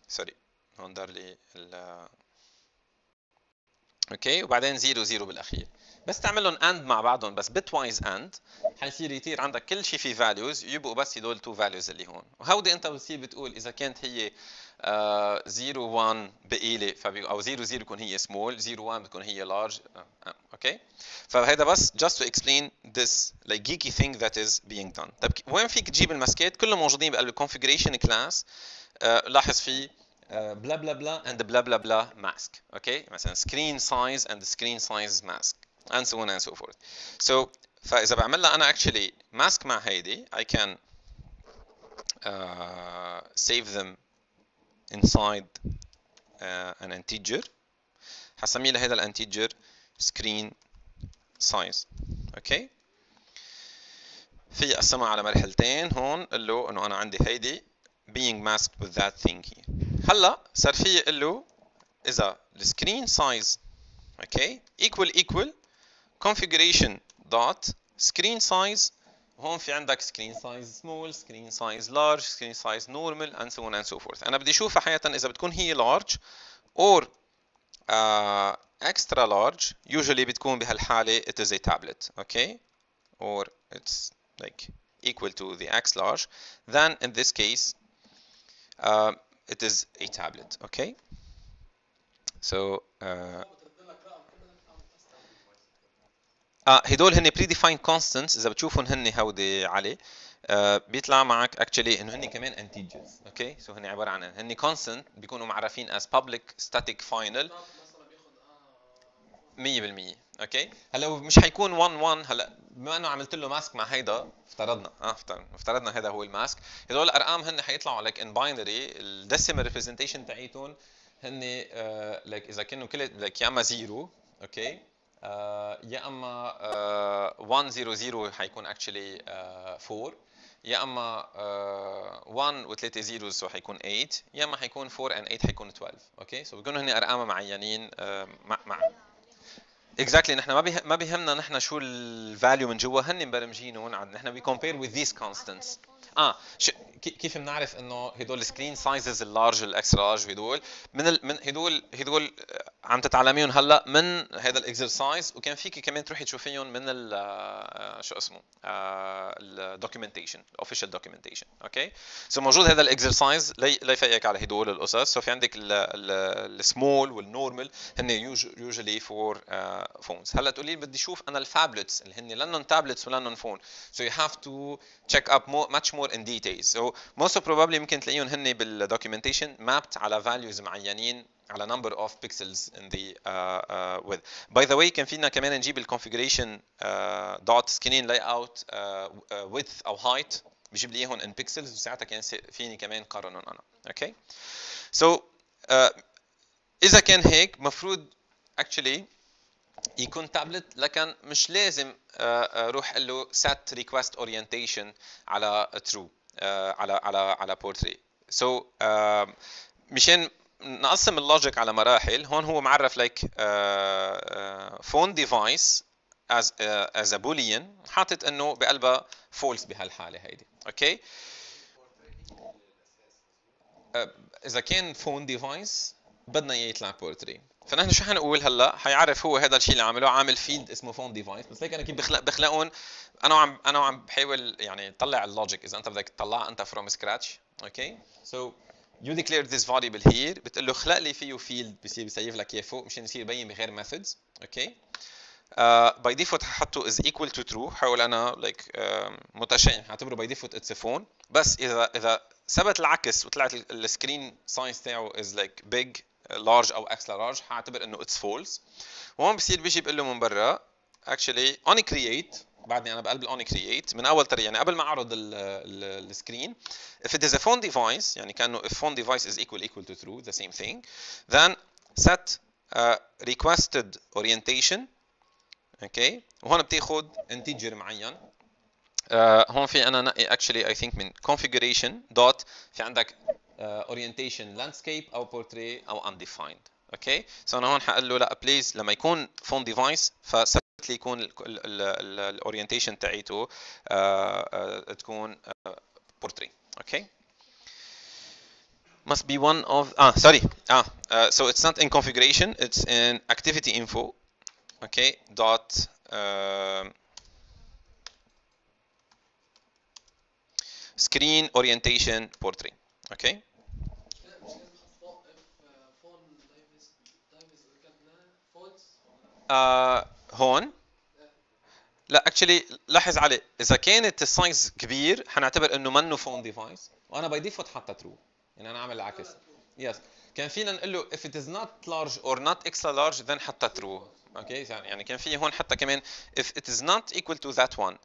sorry هون دار لي ال okay? وبعدين 0 0 بالأخير. بس تعمل لهم AND مع بعضهم بس bitwise AND حيصير يطير عندك كل شيء فيه values يبقوا بس هدول two values اللي هون. وهودي أنت بتصير بتقول إذا كانت هي 0 1 بقيلة أو 0 0 بتكون هي سمول 0 1 بتكون هي large okay? فهذا بس just to explain this like geeky thing that is being done. طيب وين فيك تجيب ال maskات كلهم موجودين بقلب ال configuration class لاحظ فيه بلا بلا بلا and بلا بلا بلا mask okay مثلا screen size and screen size mask and so on and so forth so فاذا بعملها أنا actually mask مع هيدي I can uh, save them inside uh, an integer حسمي لهذا ال integer screen size okay في اقسمها على مرحلتين هون قال له انه أنا عندي هيدي being masked with that thing here هلا صار في يقول له اذا السكرين سايز اوكي equal equal configuration dot screen size وهون في عندك screen size small screen size large screen size normal and so on and so forth انا بدي اشوفها حقيقه اذا بتكون هي large or uh, extra large usually بتكون بهالحاله it is a tablet okay or it's like equal to the x large then in this case uh, it is a tablet okay? So uh, آه هدول هن predefined constants. إذا بتشوفهم هن هودي علي آه بيطلع معك actually إنه هن كمان integers أوكي سو هن عبارة عن هن constant بيكونوا معرفين as public static final 100% okay هلا مش حيكون 1 1 هلا بما إنه عملت له mask مع هيدا افترضنا آه افترضنا هذا هو ال mask. هدول الارقام هن حيطلعوا لك ان binary ال decimal representation تاعيتهم هن لك إذا كانوا كل لك يا أما zero okay يا أما 100 حيكون actually 4 يا أما 1 و 3 zeros so حيكون 8 يا أما حيكون 4 and 8 حيكون 12 okay so بيكونوا هن أرقام معينين مع مع exactly نحن ما ما بيهمنا نحن شو ال value من جوا هن مبرمجينهم نحن we compare with these constants آه كيف بنعرف إنه هدول ال screen sizes ال large ال extra large هدول؟ من ال... من هدول هدول عم تتعلميهم هلا من هذا ال exercise وكان فيك كمان تروحي تشوفيهم من ال آه، شو اسمه ال documentation ال official documentation okay so موجود هذا ال exercise ليفيقك على هدول القصص so في عندك ال small وال normal هن usually for phones هلا تقولي بدي أشوف أنا ال phablets اللي هن لانهم tablets ولانهم phone so you have to check up much more in details so most probably يمكن تلاقيهم هن بال documentation mapped على values معينين. على number of pixels in the uh, uh, width. By the way كان فينا كمان نجيب ال configuration uh, dot screen layout uh, uh, width أو height بجيب لي اياهم in pixels وساعتها كان فيني كمان قارنهم أنا. سو so, uh, إذا كان هيك مفروض actually يكون تابلت لكن مش لازم روح قل له set request orientation على true على على على portrait so so, uh, مشان نقسم ال logic على مراحل. هون هو معرف لك phone device as a boolean حاطط إنه بقلبها false بهالحالة هيدي. okay؟ uh, إذا كان phone device بدنا إياه يطلع بورتري فنحن شو حنقول هلأ؟ حيعرف هو هذا الشيء اللي عمله عامل field اسمه phone device بس هيك أنا كيف بخلق بخلقهم أنا وعم أنا وعم بحاول يعني طلع ال logic. إذا أنت بدك تطلع أنت from scratch okay? So you declare this variable here بتقول له خلق لي فيه field بصير بي save لك اياه فوق. مشان يصير يبين بغير methods okay by default ححطه as equal to true حاول أنا like like, uh, متشائم. حاعتبره by default it's phone بس إذا إذا ثبت العكس وطلعت ال screen size تاعه is like big large أو extra large حاعتبر إنه it's false وهون بصير بيجي بقول له من برا actually on create بعدني أنا بقلب ال on create من اول طريقه يعني قبل ما اعرض ال screen if it is a phone device يعني كانه if phone device is equal equal to true the same thing then set uh, requested orientation okay. وهون بتاخذ integer معين uh, هون في أنا نقي actually I think من configuration dot في عندك uh, orientation landscape أو portrait أو undefined okay. سو أنا هون حقول له لا please لما يكون phone device فست لي يكون الاورينتيشن تاعيته تكون بورتري اوكي must be one of ah sorry ah uh, so it's not in configuration it's in activity info okay dot uh, screen orientation portrait okay uh, هون لا actually لاحظ علي إذا كانت ال size كبير حنعتبر إنه منه phone device وأنا by default حاطة true يعني أنا عامل العكس yes yes. كان فينا نقول له if it is not large or not extra large then حطها true أوكي okay. يعني كان في هون حتى كمان if it is not equal to that one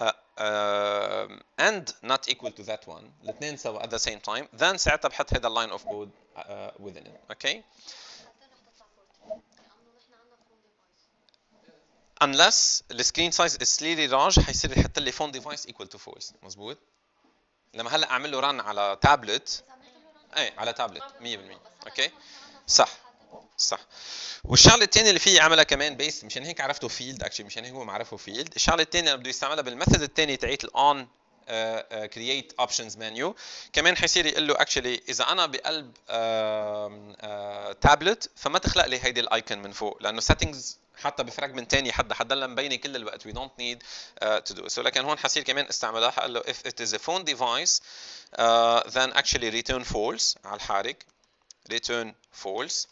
uh, uh, and not equal to that one الاثنين سوا at the same time then ساعتها بحط هذا of code uh, within it أوكي okay. Unless السكرين سايز is clearly large حيصير يحط لي فون ديفايس equal to false مزبوط لما هلا أعمل له run على تابلت إيه على تابلت 100% okay؟ صح. صح. والشغلة الثانية اللي فيه يعملها كمان بس مشان هيك عرفته field actually مشان هيك هو معرفه field الشغلة الثانية اللي بده يستعملها بال method الثاني تاعت ال on create options menu كمان حيصير يقول له actually إذا أنا بقلب تابلت فما تخلق لي هيدي ال icon من فوق لأنه settings حتى ب fragment ثاني حتى حتضلها مبينه كل الوقت. Don't need uh, to do so لكن هون حصير كمان استعملها حقول له if it is a phone device uh, then actually return false على الحارق. Return false.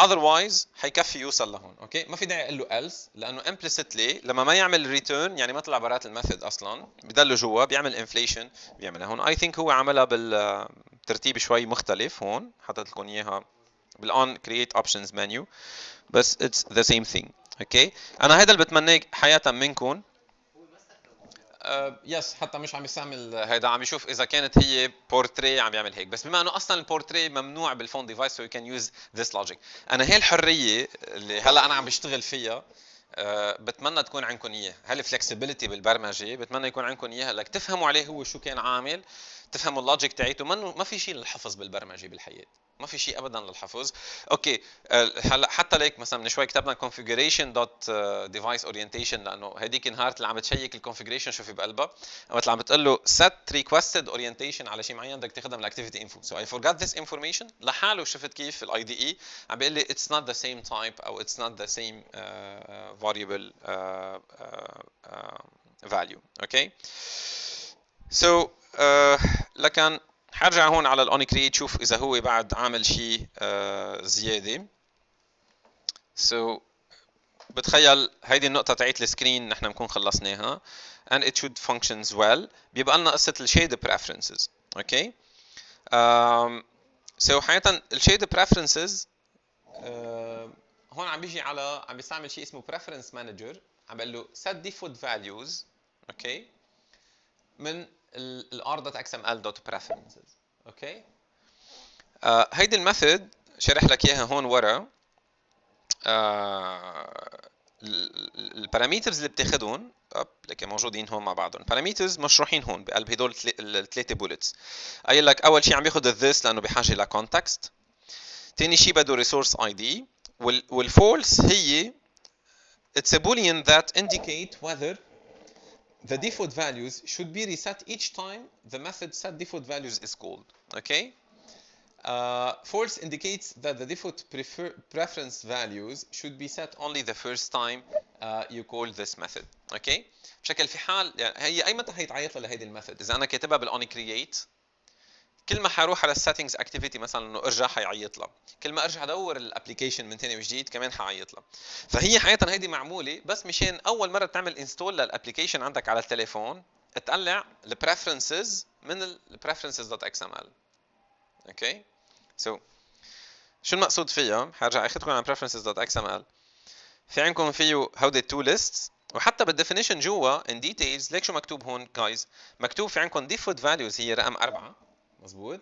Otherwise حيكفي يوصل لهون. okay ما في داعي أقول له else. لأنه implicitly لما ما يعمل return يعني ما طلع برات ال method أصلا. بضله جوا بيعمل inflation بيعملها هون. I think هو عملها بالترتيب شوي مختلف هون. حطيت لكم إياها. بال on create options menu بس it's the same thing okay أنا هذا اللي بتمناه حياه منكم. Yes uh, حتى مش عم يستعمل هيدا عم يشوف إذا كانت هي بورتري عم يعمل هيك. بس بما إنه أصلا البورتري ممنوع بال phone device so you can use this logic أنا هي الحرية اللي هلأ أنا عم بشتغل فيها أه بتمنى تكون عندكم اياه هال flexibility بالبرمجة؟ بتمنى يكون عندكم إياها لك تفهموا عليه هو شو كان عامل. تفهموا ال logic تاعيته ما في شيء للحفظ بالبرمجة بالحياة. ما في شيء ابدا للحفظ. okay آه، هلا حتى ليك مثلا من شوي كتبنا configuration dot آه، device orientation لأنه هذيك النهار اللي عم ت check ال configuration شو في بقلبها. وقت عم بتقول له set requested orientation على شيء معين بدك تخدم ال activity info so I forgot this information. لحاله شفت كيف ال IDE عم بيقول لي it's not the same type أو it's not the same uh, variable uh, uh, value. okay so uh, لكن حرجع هون على ال on create شوف إذا هو بعد عامل شيء uh, زيادة. So بتخيل هيدي النقطة تاعت ال screen نحن بنكون خلصناها and it should functions well. بيبقى لنا قصة ال shared preferences okay um, so حقيقة ال shared preferences uh, هون عم بيجي على عم بيستعمل شيء اسمه preference manager. عم بقول له set default values okay okay. من ال r.xml.preferences okay آه هيدي ال method شرح لك إياها هون ورا. آه ال parameters اللي بتاخذهم لكن موجودين هون مع بعضهم ال parameters مشروحين هون بقلب هدول الثلاثه bullets قايل لك أول شيء عم ياخذ this لأنه بحاجة ل context ثاني شيء بده resource ID والفولس هي it's a boolean that indicate whether the default values should be reset each time the method set default values is called. Okay. Uh, false indicates that the default prefer preference values should be set only the first time uh, you call this method. Okay. بشكل في حال يعني هي اي متى هيتعيط لهيدي الميثود اذا انا كاتبها بالون create كل ما حروح على السيتنجز اكتيفيتي مثلا إنه إرجع حيعيط لها. كل ما أرجع ادور ال application من ثاني وجديد كمان حيعيط لها. فهي حقيقه هيدي معمولة بس مشان أول مرة تعمل install لل application عندك على التليفون تطلع ال preferences من ال preferences dot XML okay so شو المقصود فيها؟ حرجع اخذكم على preferences dot XML في عندكم فيه هودي ال two lists وحتى بال definition جوا in details ليك شو مكتوب هون جايز مكتوب في عندكم default values هي رقم أربعة. مظبوط؟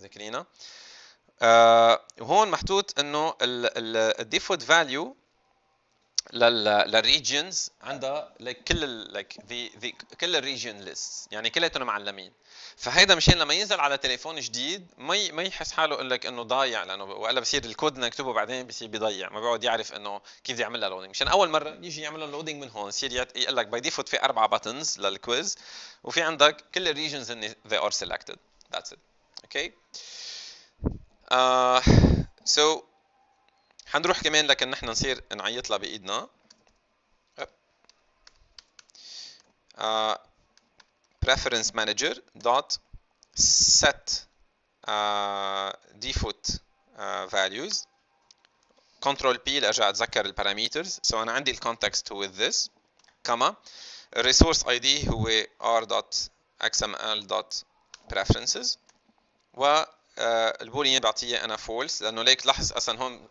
ذاكرينها آه وهون محطوط إنه ال default value لل regions عندها like كل like the, the كل ال region list يعني كلياتهم معلمين. فهيدا مشان لما ينزل على تليفون جديد ما ما يحس حاله يقول لك إنه ضايع لأنه وإلا بصير الكود اللي نكتبه بعدين بصير بيضيع ما بيقعد يعرف إنه كيف بدي يعمل لها loading مشان أول مرة يجي يعمل لها من هون يصير يقول لك by default في أربع buttons لل quiz وفي عندك كل ال regions هن they are selected. That's it. Okay? Uh, so حنروح كمان لكن نحن نصير نعيط لها بإيدنا. Uh, preference manager dot set uh, default uh, values. Control P لارجع أتذكر ال parameters so أنا عندي ال context هو this كمان ال resource ID هو r dot xml dot preferences. وال boolean بعطيه أنا false لأنه ليك لاحظ أصلا هون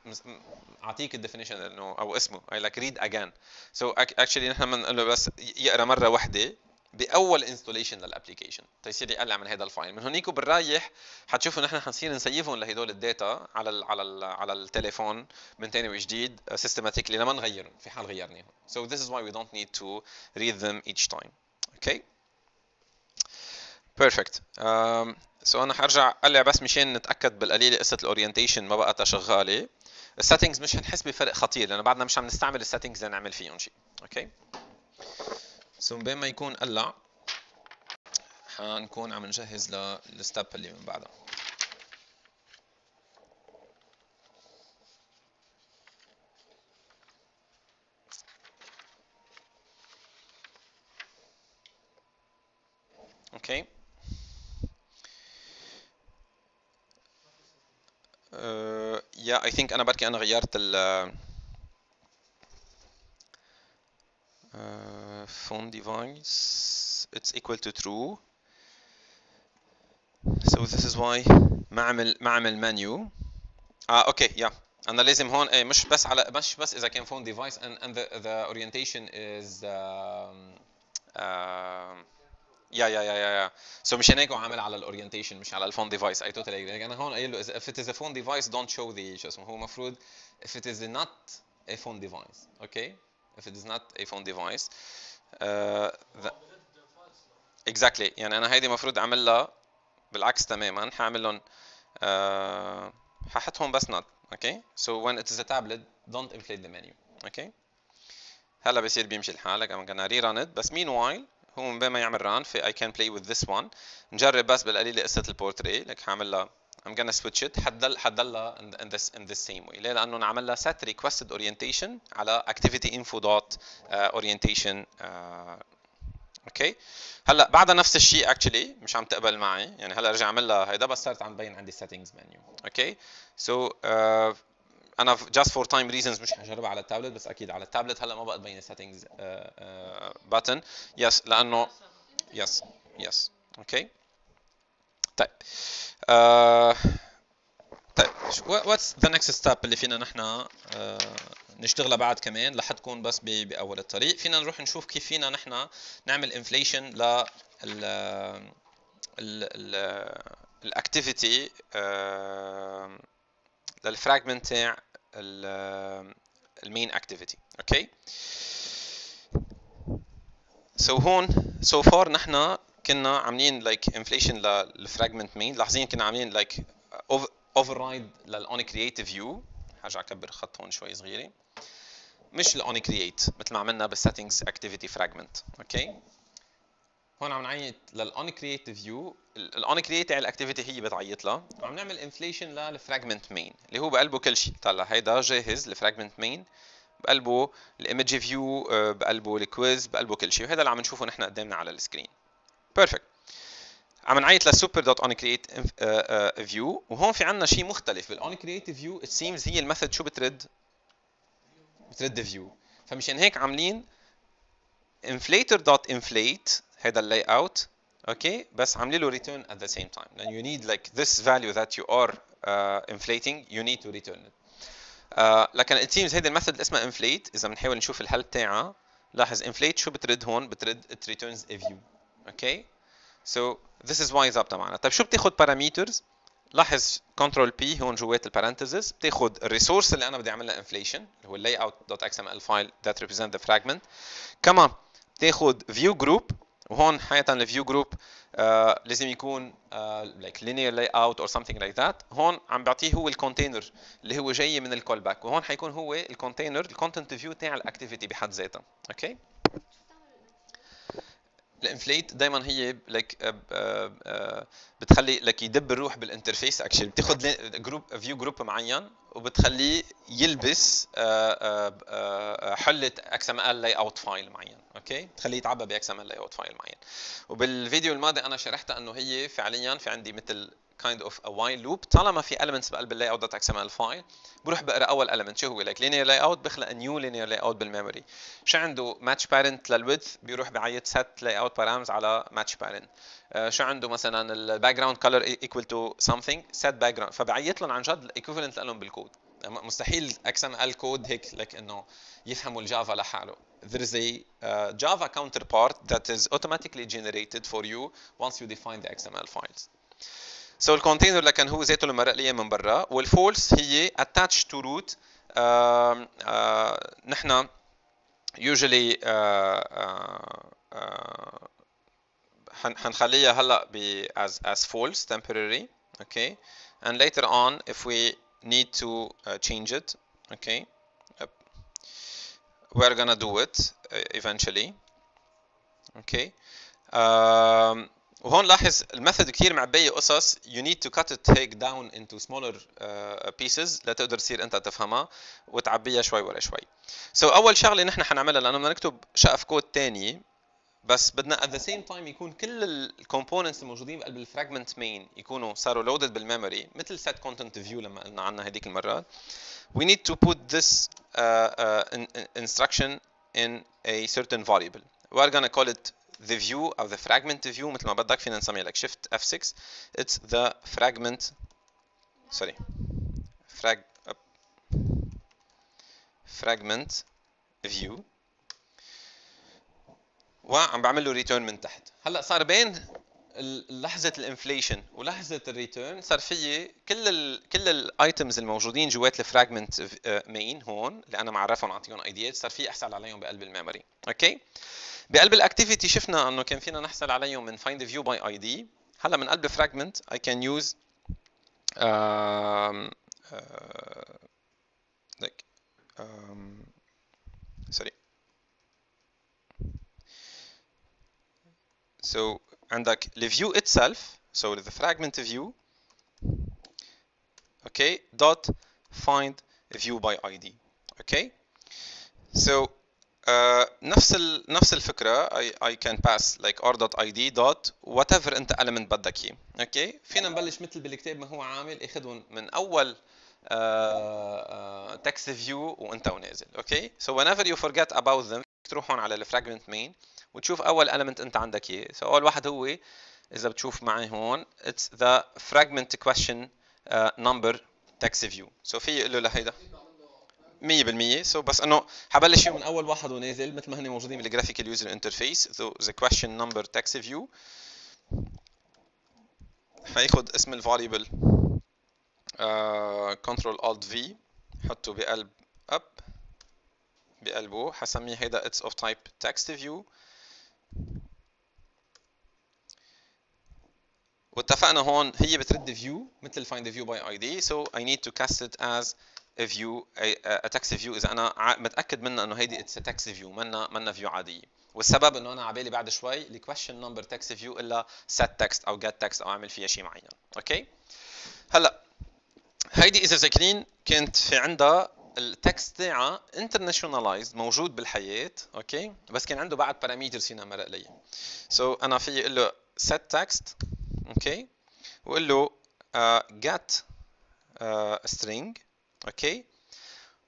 أعطيك ال definition إنه أو اسمه اي like read again so actually نحن بنقول له بس يقرأ مرة واحدة بأول installation لل application تيصير يقلع من هذا ال file من هونيك وبالرايح حتشوفوا نحن حنصير نـ save هم لهدول ال data على ال على ال على التليفون من ثاني وجديد systematically لما نغيرهم في حال غيرناهم. So this is why we don't need to read them each time. Okay? Um, so so أنا حرجع قلع بس مشان نتأكد بالقليله قصة ال orientation ما بقى شغالة. ال settings مش هنحس بفرق خطير لأنه بعدنا مش عم نستعمل ال settings لنعمل فيهم شيء. okay so بين ما يكون قلع حنكون عم نجهز لل step اللي من بعدها okay yeah I think أنا بركي أنا غيرت ال phone device it's equal to true so this is why ما عمل ما عمل menu آه okay yeah أنا لازم هون إيه مش بس على مش بس اذا كان phone device and, and the, the orientation is um, um, yeah yeah yeah yeah so مشان هيك هو عامل على ال orientation مش على ال phone device I totally أنا هون قايل له if it is a phone device don't show the شو اسمه هو المفروض if it is not a phone device. Okay? If it is not a phone device. Uh, the, exactly. يعني أنا هيدي المفروض أعمل لها بالعكس تماما. حاعمل لهم uh, ححطهم بس not. Okay? So when it is a tablet don't inflate the menu. Okay? هلا بصير بيمشي الحال I'm gonna rerun it. بس meanwhile هو من بين ما يعمل run في I can play with this one. نجرب بس بالقليل قصة البورتري لك حاعمل لها I'm gonna switch it. حتضل حتضلها in, this in this same way. ليه؟ لأنه نعمل لها set requested orientation على activity info dot uh, orientation okay هلأ بعدها نفس الشيء actually مش عم تقبل معي. يعني هلأ رجع اعمل لها هيدا بس صارت عم تبين عندي settings menu okay so so, uh, أنا just for time reasons مش حجربها على التابلت بس أكيد على التابلت هلأ ما بقى تبين settings button yes لأنه yes yes okay طيب. uh, طيب. what's the next step اللي فينا نحن uh, نشتغلها بعد كمان؟ لحد تكون بس بأول الطريق. فينا نروح نشوف كيف فينا نحن نعمل inflation ل ال ال ال activity لل fragment تاع ال main activity okay so هون so far نحن كنا عاملين like inflation لل fragment main لاحظين كنا عاملين like override لل on create view حرجع أكبر خط هون شوي صغيرة. مش ال on create مثل ما عملنا بال settings activity fragment okay هون عم نعيط view ال on create تاع ال activity هي بتعيط لها. وعم نعمل inflation لل fragment main اللي هو بقلبه كل شيء طلع هيدا جاهز ال fragment main بقلبه ال image view بقلبه ال quiz بقلبه كل شيء وهذا اللي عم نشوفه نحن قدامنا على ال screen perfect عم نعيط لل super dot on create view وهون في عندنا شيء مختلف. بال on create view it seems هي ال method شو بترد؟ بترد view فمشان هيك عاملين inflator dot inflate هذا ال layout okay بس عاملين له return at the same time. Then you need like this value that you are uh, inflating you need to return لكن seems هيدي ال method اللي اسمها inflate. إذا بنحاول نشوف الحل تاعها لاحظ inflate شو بترد هون؟ بترد it returns a view okay so this is why ظابطه معنا طيب شو بتاخذ parameters لاحظ control P هون جوات ال parentheses بتاخذ ال resource اللي أنا بدي أعمل لها inflation اللي هو ال layout dot XML file that represent the fragment كمان بتاخذ view group وهون حقيقه ال view group آه لازم يكون like linear layout or something like that هون عم بعطيه هو ال container اللي هو جاي من ال call back وهون حيكون هو ال container ال content view تاع ال activity بحد ذاتها okay ال inflate دائما هي لك بتخلي لك يدب الروح بال interface actually بتاخذ group view group معين وبتخليه يلبس حلة XML layout file معين أوكي بتخليه يتعبى ب XML layout file معين. وبالفيديو الماضي أنا شرحتها إنه هي فعليا في عندي مثل kind of a while loop طالما في elements بقلب ال layout dot ال file بروح بقرا اول element شو هو like linear layout بخلق new linear layout بالميموري شو عنده match parent لل width بيروح بعيط set layout params على match parent uh, شو عنده مثلا ال background color equal to something set background فبعيط لهم عن جد ال equivalent لهم بالكود مستحيل ال كود هيك لك انه يفهموا الجافا لحاله there is a uh, Java counterpart that is automatically generated for you once you define the XML files. سو الكونتينر لكن هو ذاته المرقليه من برا والفولس هي root uh, uh, نحن uh, uh, uh, حنخليها هلا ب as as false temporary okay and later on if we need to uh, change it okay yep. we're gonna do it uh, eventually okay um, وهون لاحظ ال method كثير معبية قصص you need to cut it take down into smaller uh, pieces لتقدر تصير أنت تفهمها وتعبيها شوي ورا شوي. so أول شغلة نحن حنعملها لأنه بدنا نكتب شقف كود ثاني بس بدنا at the same time يكون كل ال components الموجودين بقلب ال fragment main يكونوا صاروا loaded بالميموري مثل set content view لما قلنا عنها هذيك المرات. We need to put this uh, uh, in, in instruction in a certain variable. We are gonna call it the view of the fragment view. مثل ما بدك فينا نسميها لك shift F6 it's the fragment sorry frag fragment view. وعم بعمل له return من تحت. هلأ صار بين لحظة ال inflation ولحظة ال return صار في كل ال كل ال items الموجودين جوات ال fragment main هون اللي أنا معرفهم أعطيهم IDيات صار في أحصل عليهم بقلب الميموري. أوكي بقلب ال activity شفنا انه كان فينا نحصل عليهم من find view by id هلا من قلب fragment I can use um, uh, like um, sorry so عندك the view itself so the fragment view okay dot find view by id okay so uh, نفس ال نفس الفكرة. I, I can pass like r.id dot whatever انت element بدك اياه. أوكي. فينا نبلش مثل بالكتاب ما هو عامل. اخذهم من أول text uh, view uh, وانت ونازل. أوكي so whenever you forget about them تروح هون على ال fragment main وتشوف أول element انت عندك اياه. So أول واحد هو إذا بتشوف معي هون it's the fragment question uh, number text view. So في له لهيدا. 100% سو so بس إنه حبلش من اول واحد ونازل مثل ما هن موجودين بالجرافيكال يوزر انترفيس ذا question number text view. حياخد اسم الفاريبل كنترول الت في حطه بقلب اب بقلبه حسميه هيدا اتس اوف تايب text view. واتفقنا هون هي بترد view مثل find the view by id so I need to cast it as view a, text إذا أنا متأكد منها إنه هيدي اتس text view منا منا view عادية. والسبب إنه أنا على بالي بعد شوي ال question number text view إلا set text أو get text أو أعمل فيها شيء معين. أوكي؟ هلأ هيدي إذا ذاكرين كانت في عندها ال text تاعها internationalized موجود بالحياة. أوكي؟ بس كان عنده بعد parameters فينا مرق لي so أنا في أقول له set text. أوكي؟ واقول له uh, get uh, string. أوكي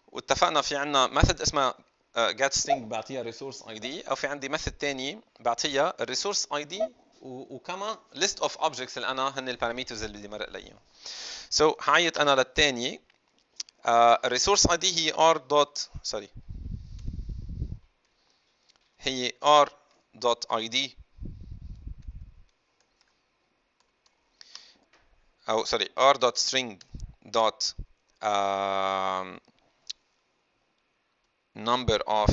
واتفقنا في عندنا method اسمها get string بعطيها resource id أو في عندي method ثاني بعطيها ال resource id وكمان list of objects اللي أنا هن ال parameters اللي بدي مرق ليهم so, حعيط أنا للثاني ال resource id هي r dot sorry هي r dot id أو sorry r dot string dot um, number of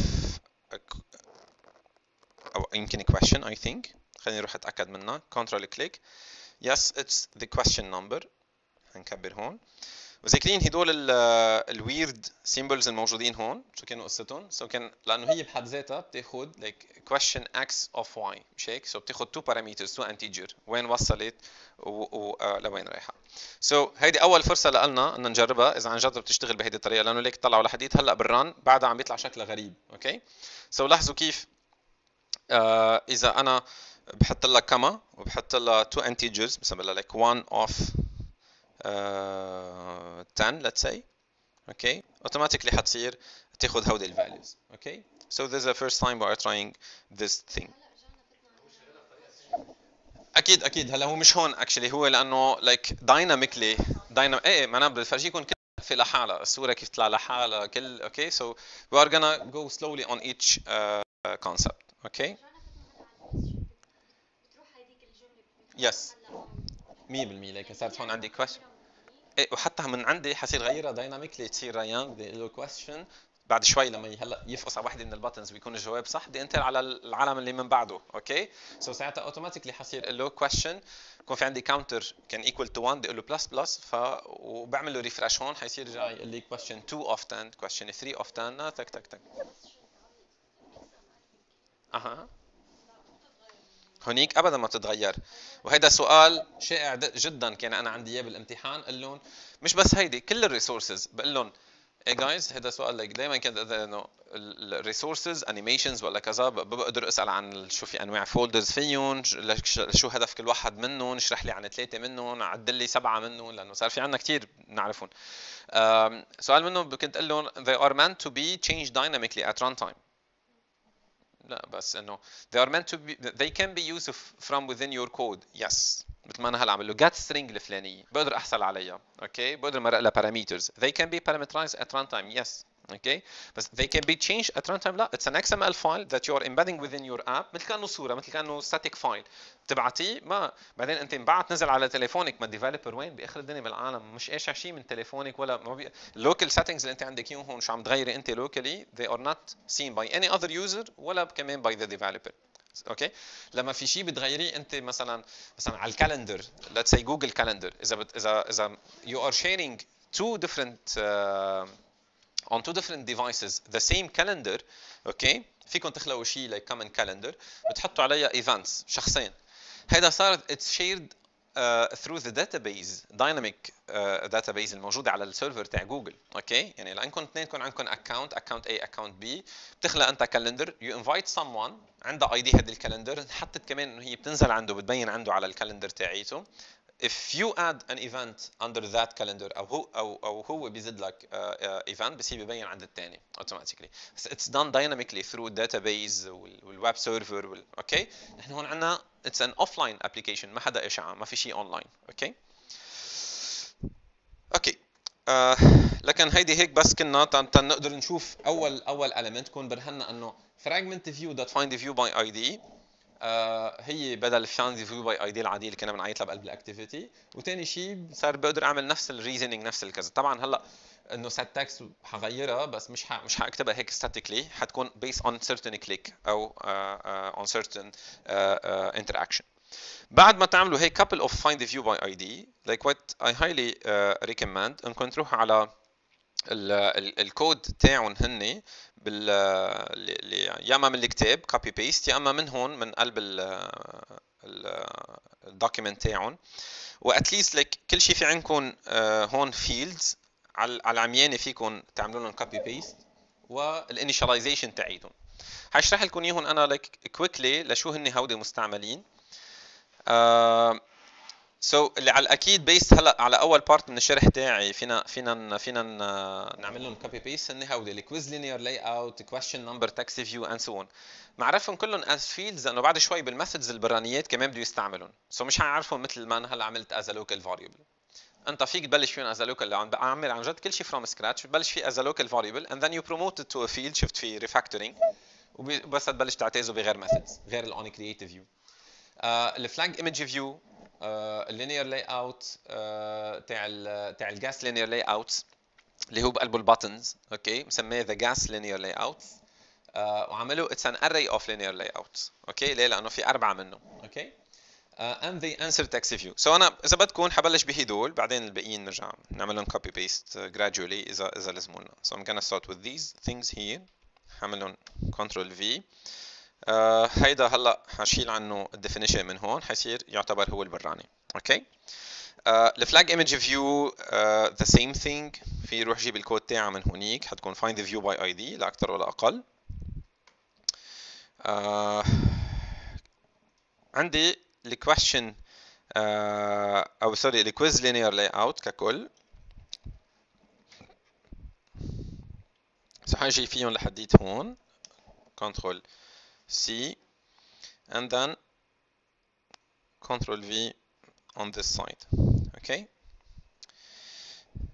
أو يمكن question I think خليني نروح اتأكد منها control click yes it's the question number هنكبر هون وذاكرين هدول ال weird symbols الموجودين هون شو كانوا قصتهم؟ so كان لأنه هي بحد ذاتها بتاخذ like question x of y مش هيك؟ so بتاخذ two parameters two integer وين وصلت ولوين رايحة. so هيدي أول فرصة لنا ان نجربها إذا عن جد بتشتغل بهيدي الطريقة لأنه ليك طلعوا لحديت هلأ بال run بعدها عم بيطلع شكلها غريب أوكي؟ so لاحظوا كيف آه إذا أنا بحط لها كما وبحط لها two integers بسمي لها like one of uh, 10 let's say. Okay. Automatically حتصير تاخذ هودي ال values okay. So this is the first time we are trying this thing. أكيد أكيد. هلا هو مش هون actually هو لأنه like dynamically dynam إيه ما أنا بدي فرجيكم كل في لحالها. الصورة كيف تطلع لحالها كل أوكي so we are gonna go slowly on each uh, concept. Okay. yes 100% لكن صارت هون عندي question إيه وحتى من عندي حصير غيرها dynamically تصير ريان بدي question. بعد شوي لما هلا يفقص على وحده من ال buttons ويكون الجواب صح بدي انتقل على العالم اللي من بعده okay so ساعتها automatically حصير له question يكون في عندي counter كان equal to 1 بدي أقول له plus plus ف وبعمل له refresh هون حيصير جاي يقول لي question 2 of 10 question 3 of 10 تك تك تك. أها. هونيك ابدا ما بتتغير. وهيدا سؤال شائع جدا كان أنا عندي إياه بالامتحان. قال لهم مش بس هيدي كل ال resources بقول لهم إيه جايز هذا سؤال لك دائما كان إنه ال resources animations ولا كذا بقدر أسأل عن شو في أنواع folders فيهم شو هدف كل واحد منهم اشرح لي عن ثلاثة منهم عدل لي سبعة منهم لأنه صار في عندنا كثير بنعرفهم. سؤال منهم كنت أقول لهم they are meant to be changed dynamically at runtime. لا بس انه they are meant to be they can be used from within your code yes مثل ما أنا هلا عم له get string الفلانيه بقدر احصل عليها أوكي بقدر مرق لها parameters they can be parameterized at runtime yes okay? بس they can be changed at runtime. لا it's an XML file that you are embedding within your app. مثل كانه صورة مثل كانه static file. بتبعتيه ما. بعدين انت انبعت نزل على تليفونك. ما ال developer وين؟ بآخر الدنيا بالعالم. مش إيش شيء من تليفونك ولا ما بي... ال local settings اللي انت عندك إياهم هون شو عم تغيري انت locally they are not seen by any other user ولا كمان by the developer. okay لما في شيء بتغيريه انت مثلا مثلا على ال calendar let's say جوجل calendar إذا إذا إذا you are sharing two different uh, on two different devices the same calendar okay فيكم تخلقوا شيء like common calendar بتحطوا عليها events شخصين. هيدا صارت it's shared uh, through the database dynamic uh, database الموجودة على ال server تاع جوجل okay يعني لانكم اثنينكم عندكم account account A account B. بتخلق أنت calendar you invite someone عندها ID هذا ال calendar انحطت كمان إنه هي بتنزل عنده بتبين عنده على ال calendar تاعيته. If you add an event under that calendar أو هو أو أو هو بيزيد لك uh, uh, event بس هي ببين عند الثاني automatically it's done dynamically through database وال web server وال okay نحن هون عندنا it's an offline application ما حدا اشعه ما في شيء online okay okay آه لكن هيدي هيك بس كنا تنقدر نشوف اول اول element كون برهنا انه fragment view that find view by id آه هي بدل find view by ID العادية اللي كنا بنعيط لها بقلب ال activity وثاني شيء صار بقدر أعمل نفس ال reasoning نفس الكذا طبعا هلأ إنه set text حغيرها بس مش. مش حاكتبها هيك statically حتكون based on certain click أو uh, uh, interaction بعد ما تعملوا هيك of find the view by ID like what I highly uh, recommend إنكم تروحوا على الكود تاعهم هن بال يا أما من الكتاب copy paste يا أما من هون من قلب ال document تاعهم و at least ليك كل شيء في عندكم هون fields على العميانه فيكم تعملوا لهم copy paste وال initialization تاعيتهم. حشرح لكم إياهم أنا لك quickly لشو هن هودي مستعملين. uh, so, اللي على الأكيد based هلا على أول part من الشرح تاعي فينا فينا فينا نعمل لهم كوبي بيست هن هودي ال quiz linear layout question number text view and so on معرفهم كلهم as fields لأنه بعد شوي بال methods البرانيات كمان بده يستعملون so مش حنعرفهم مثل ما أنا هلا عملت as local variable أنت فيك تبلش فيهم as local عم بعمل عن جد كل شيء from scratch بتبلش فيه as local variable and then you promote to a field شفت فيه refactoring وبس تبلش تعتازه بغير methods غير ال on create view ال flag image view ال linear layout تاع تاع ال guess linear layout اللي هو بقلبه ال buttons okay مسمية the guess linear layout وعملوا it's an array of linear layout okay ليه؟ لأنه في أربعة منه okay and the answer text view so أنا إذا بدكم حبلش بهدول بعدين الباقيين نرجع نعمل لهم copy paste gradually إذا إذا لزمونا. So I'm gonna start with these things here. حعمل لهم control v. آه هيدا هلأ حشيل عنه ال definition من هون حيصير يعتبر هو البراني. okay ال flag image view the same thing في روح جيب الكود تاعها من هونيك حتكون find the view by id لا أكثر ولا أقل. uh, عندي ال question uh, أو sorry ال quiz linear layout ككل. so حنجي فيهم لحديت هون. control C and then Control V on this side okay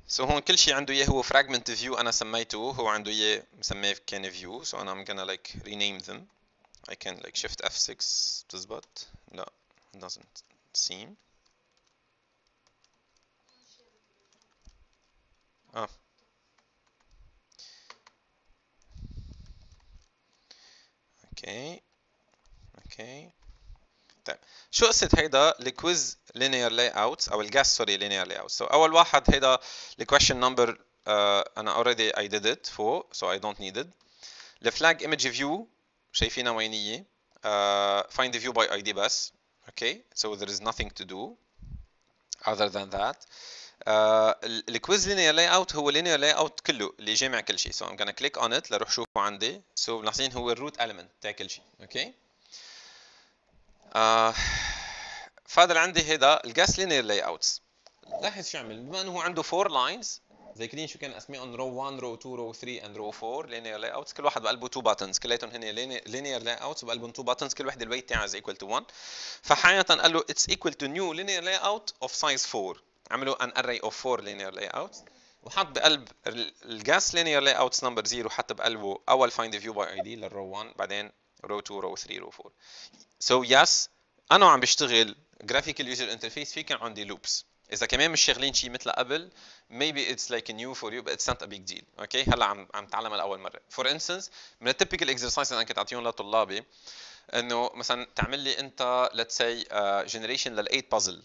so هون كل شيء عنده اياه هو fragment view انا سميته هو عنده اياه مسميه كان view so انا I'm gonna like rename them I can like shift F6 تزبط لا it doesn't seem اه okay okay طيب شو قصة هيدا ال quiz linear layouts أو ال guess sorry linear layouts so اول واحد هيدا ال question number uh, أنا already I did it فوق so I don't need it ال flag image view شايفينها uh, find the view by ID بس okay so there is nothing to do other than that ال quiz linear layout هو linear layout كله اللي جامع كل شيء. so I'm gonna click on it لروح شوفه عندي. so, ملاحظين هو ال root element تاع كل شيء. okay. آه اللي عندي هيدا ال guess linear layouts لاحظ شو عمل؟ بما إنه هو عنده 4 lines ذاكرين شو كان اسمائهم row 1 row 2 row 3 and row 4 linear layouts كل واحد بقلبه 2 buttons كلياتهم هن linear layouts وبقلبهم 2 buttons كل وحده ال weight تاعها is equal to 1 فحقيقه قال له it's equal to new linear layout of size 4 عملوا an array of 4 linear layouts وحط بقلب ال gas linear layouts number 0 حط بقلبه أول find view by ID لل row 1 بعدين row 2 row 3 row 4 so yes أنا وعم بشتغل graphical user interface في كان عندي loops إذا كمان مش شغالين شيء مثل قبل maybe it's like new for you but it's not a big deal. okay هلأ عم عم تعلمها لأول مرة. For instance من ال typical exercise اللي أنا كنت أعطيهم لطلابي إنه مثلا تعمل لي أنت let's say uh, generation لل 8 puzzle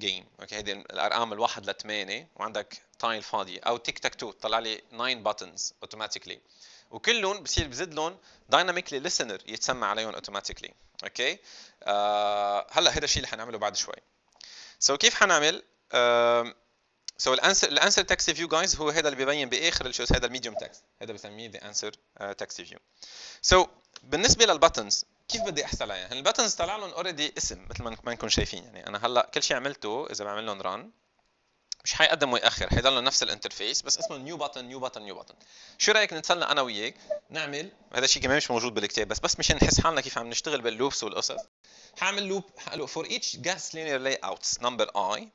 game okay هيدي الأرقام الواحد ل 8 وعندك tile فاضيه أو tic tac toe طلع لي 9 buttons automatically. وكلهم بصير بزيد لهم dynamically listener يتسمع عليهم automatically okay آه هلا هذا الشيء اللي حنعمله بعد شوي. so so كيف حنعمل؟ so ال answer ال answer text view guys هو هذا اللي بيبين بآخر ال shows هذا ال medium text هذا بسميه the answer text view so بالنسبة لل buttons كيف بدي احصل عليها؟ ال buttons طلع لهم already اسم مثل ما انكم شايفين. يعني أنا هلأ كل شيء عملته إذا بعمل لهم run مش حيقدم ويأخر حيضل نفس ال interface بس اسمه نيو بutton نيو بutton نيو بutton شو رأيك نتسلى أنا وياك؟ نعمل هذا الشيء كمان مش موجود بالكتاب بس بس مشان نحس حالنا كيف عم نشتغل بال loops والقصص. حاعمل loop حقله for each gas linear layouts number i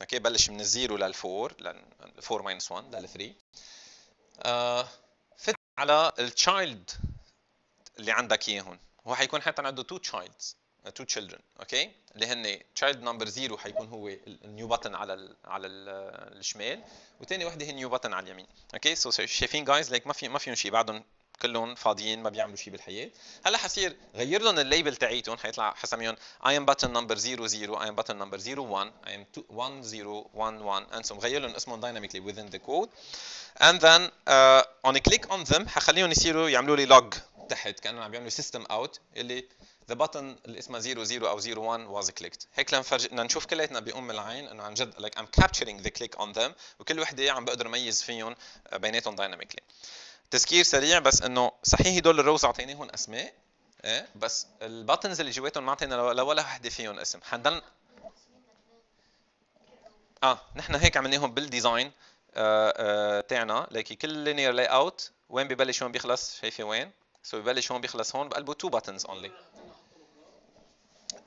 okay بلش من ال zero لل four لل 4 minus 1 لل 3 آه فت على ال child اللي عندك إياهم. هو حيكون حتى عنده two childs two children okay اللي هن child number 0 حيكون هو ال new button على ال على ال الشمال وثاني وحدة هي ال new button على اليمين okay so شايفين guys ليك ما في ما فيهم شيء بعدهم كلهم فاضيين ما بيعملوا شيء بالحياة. هلا حصير غير لهم ال label تاعيتهم حيطلع حسميهم I am button number 00 I am button number 01 I am 1011 and so مغير لهم اسمهم dynamically within the code. And then uh, on a click on them حخليهم يصيروا يعملوا لي log. تحت كانهم عم بيعملوا system out اللي the button اللي اسمها 00 أو 01 was clicked. هيك لنفرج نشوف كلياتنا بأم العين إنه عن جد like I'm capturing the click on them وكل وحدة عم بقدر اميز فيهم بيناتهم dynamically. تذكير سريع بس إنه صحيح هدول ال rows أعطيناهم أسماء إيه؟ بس ال buttons اللي جواتهم ما أعطينا لولا وحدة فيهم اسم. حنضل آه نحن هيك عملناهم بال design آه آه تاعنا. ليكي كل linear layout وين ببلش وين بيخلص؟ شايفة وين؟ so ببلش هون بيخلص هون بقلبه two buttons only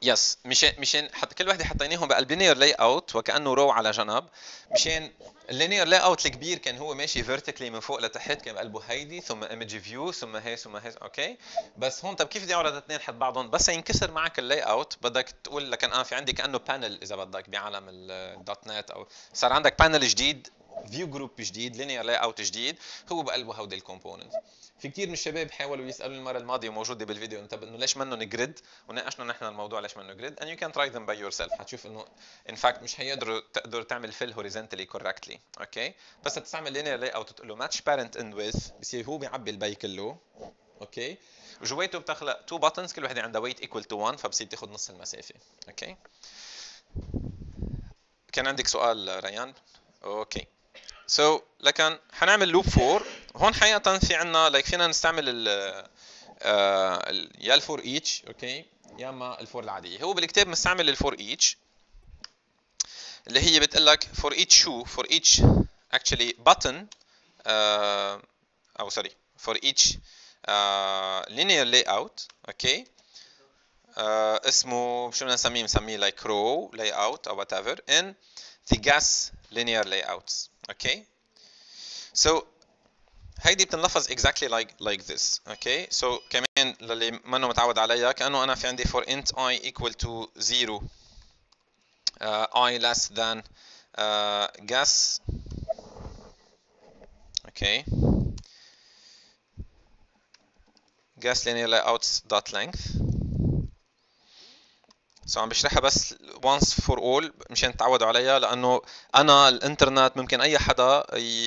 yes مشان مشان حط كل وحدة حطيناهم بقلب linear layout وكأنه row على جنب. مشان ال linear layout الكبير كان هو ماشي vertically من فوق لتحت كان بقلبه هيدي ثم image view ثم هي ثم هي okay بس هون طب كيف بدي اعرض الاثنين حد بعضهم؟ بس ينكسر معك ال layout بدك تقول لكن أنا في عندي كأنه panel إذا بدك بعالم ال dot net أو صار عندك panel جديد. view group جديد linear layout جديد هو بقلبه هودي ال component. في كثير من الشباب حاولوا يسألوا المرة الماضية وموجوده بالفيديو انت إنه ليش منهم grid وناقشنا نحن الموضوع ليش منه grid and you can try them by yourself. حتشوف إنه in fact مش حيقدروا تقدر تعمل fill horizontally correctly okay بس تستعمل linear layout تقول له match parent in width بصير هو بيعبي البي كله okay وجواته بتخلق two buttons كل وحده عندها weight equal to 1 فبصير تاخذ نص المسافة okay كان عندك سؤال ريان؟ أوكي so, لكن حنعمل loop for هون حقيقة في like like فينا نستعمل ال يا ال for each okay يا إما ال for العادية. هو بالكتاب مستعمل ال for each اللي هي بتقول for each شو for each actually button uh, أو sorry for each linear layout okay uh, اسمه شو بدنا نسميه؟ بنسميه like row layout أو whatever. In the gas linear layouts okay so هيدي بتنلفظ exactly like like this okay so كمان للي منه متعود عليها كانه انا في عندي for int i equal to 0 uh, i less than uh, gas okay gas linear layouts dot length سو عم بشرحها بس once for all مشان تعودوا عليها لأنه أنا الإنترنت ممكن أي حدا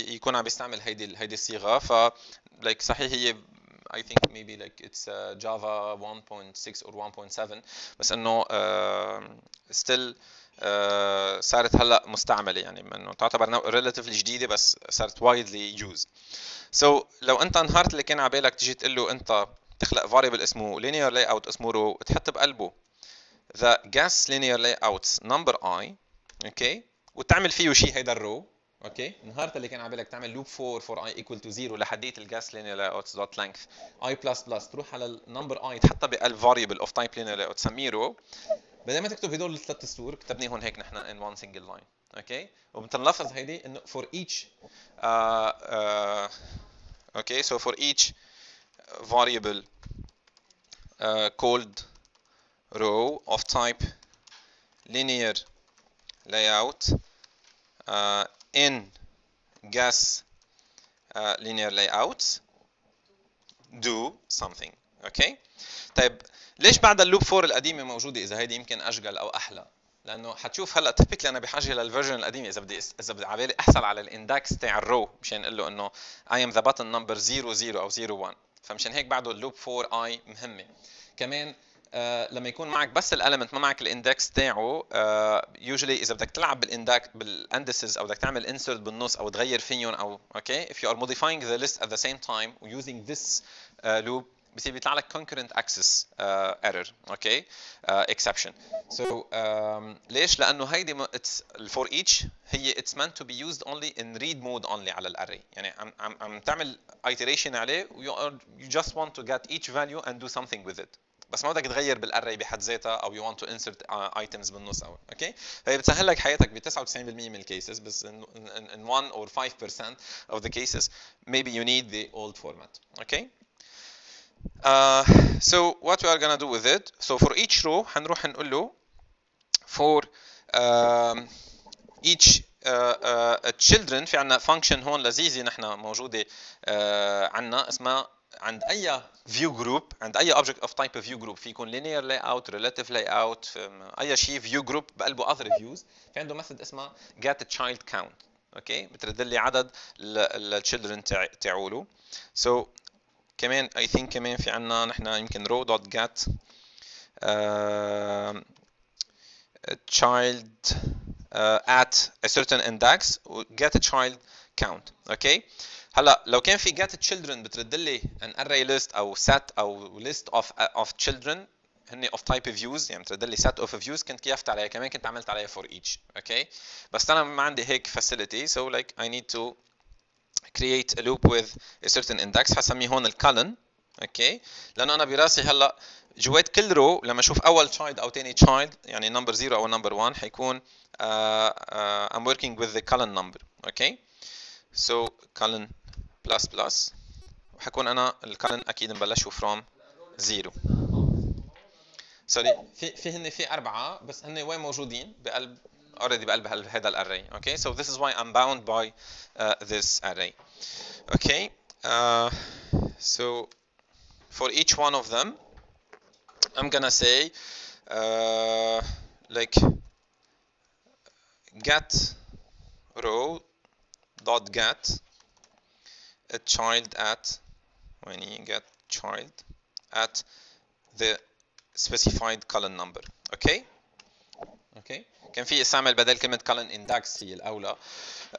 يكون عم بيستعمل هيدي هيدي الصيغة ف like صحيح هي I think maybe like it's uh, Java 1.6 or 1.7 بس إنه uh, still uh, صارت هلأ مستعملة يعني إنه تعتبر relatively جديدة بس صارت widely used. So لو أنت نهارت اللي كان على بالك تيجي تقول له أنت تخلق variable اسمه linear layout اسمه row تحط بقلبه the gas linear layouts number i أوكي وتعمل فيه شيء هيدا ال row okay نهارت اللي كان على بالك تعمل loop for for i equal to 0 لحديت ال gas linear layouts dot length i plus plus تروح على النمبر i تحطها بقلب variable of type linear layout تسميه row بدل ما تكتب هدول الثلاث سطور كتبناهم هيك نحن in one single line okay وبتنلفظ هيدي انه uh, uh, okay so for each variable uh, called row of type linear layout uh, in gas uh, linear layouts do something okay? طيب ليش بعد ال loop for القديمة موجودة إذا هيدي يمكن اشقل أو أحلى؟ لأنه حتشوف هلأ typically أنا بحاجه لل version القديمة إذا بدي إذا بدي على أحصل على ال index تاع ال row مشان أقول له إنه I am the button number 00 أو 01 فمشان هيك بعده ال loop for اي مهمة. كمان لما يكون معك بس ال element ما معك ال index تاعه يوجولي uh, اذا بدك تلعب بالاندكس بالاندسز أو بدك تعمل انسرت بالنص أو تغير فيهم أو أوكي if you are modifying the list at the same time using this uh, loop بصير بيطلع لك concurrent access uh, error أوكي okay? uh, exception so um, ليش لأنه هيدي it's for each هي it's meant to be used only in read mode only على الاري يعني عم عم عم تعمل iteration عليه you, are, you just want to get each value and do something with it بس ما بدك تغير بال array بحد ذاتها أو you want to insert items بالنص أو okay فهي بتسهل لك حياتك ب 99% من ال cases بس in, in, in 1 or 5% of the cases maybe you need the old format okay uh, so what we are gonna do with it so for each row حنروح نقول له for um, each uh, uh, children في عندنا function هون لذيذه نحن موجوده uh, عندنا اسمها عند أي view group عند أي object of type view group في يكون linear layout relative layout أي شيء view group بقلبه other views في عنده method اسمها a child count. okay؟ بترد لي عدد ال children تاعوله so كمان I think كمان في عندنا نحن يمكن dot get uh, child uh, at a certain index child count. okay? هلا لو كان في get children بترد لي an array list أو set أو list of of children هن of type views يعني بترد لي set of views كنت كيفت عليها كمان كنت عملت عليها for each okay okay? بس أنا ما عندي هيك facility so like I need to create a loop with a certain index حسميه هون ال column أوكي okay? لأنه أنا براسي هلا جوات كل row لما أشوف اول child أو ثاني child يعني number 0 أو number 1 حيكون uh, uh, I'm working with the column number okay so column plus plus وحكون أنا ال column أكيد مبلشه from zero sorry في في هن في اربعه بس هن وين موجودين بقلب already بقلب هذا ال array okay so this is why I'm bound by uh, this array okay uh, so for each one of them I'm gonna say uh, like get row dot get a child at when you get child at the specified column number okay okay كان في استعمل بدل كلمة column index هي الأولى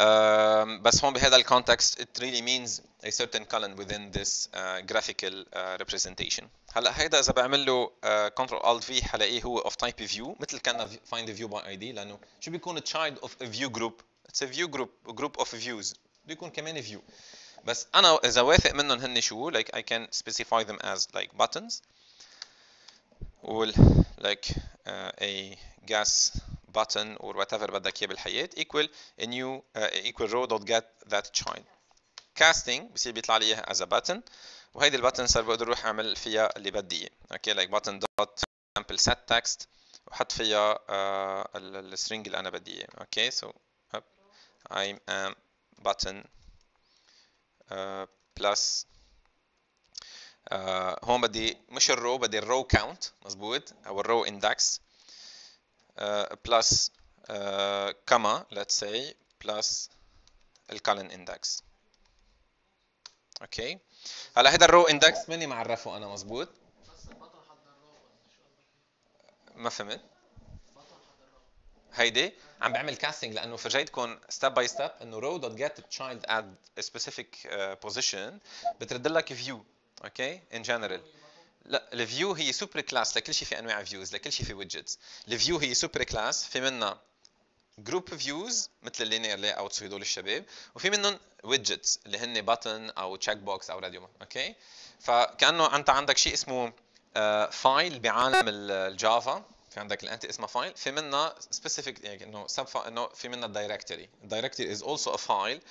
um, بس هون بهذا الكونتكست it really means a certain column within this uh, graphical uh, representation هلا هيدا إذا بعمل له uh, Ctrl Alt V حلاقيه هو of type view مثل كان find a view by ID لأنه شو بيكون child of a view group it's a view group a group of views بيكون كمان view بس أنا اذا واثق منهم هن شو like I can specify them as like buttons وال like uh, a gas button or whatever بدك اياه بالحياة equal a new uh, equal row dot get that child casting بصير بيطلع لي اياها as a button وهيدي ال button صار بقدر أروح اعمل فيها اللي بدي اياه okay like button dot example set text وحط فيها uh, ال string اللي أنا بدي اياه okay so up I am button Uh, plus. آه هون بدي مش ال row بدي ال row count مزبوط أو ال row index plus كما let's say plus ال column index okay هلا هذا ال row index ماني معرفه أنا مزبوط ما فهمت. هيدي عم بعمل casting لأنه فرجيتكم step by step إنه row dot get child at specific position بترد لك view okay in general لا ال view هي super class لكل شيء في أنواع views لكل شيء في widgets ال view هي super class في منها group views مثل ال linear layouts هدول الشباب وفي منهم widgets اللي هن button أو check box أو radio okay فكأنه أنت عندك شيء اسمه file بعالم الجافا في عندك ال entity اسمها file في منها specific يعني إنه sub إنه في منها ال directory ال directory is also a file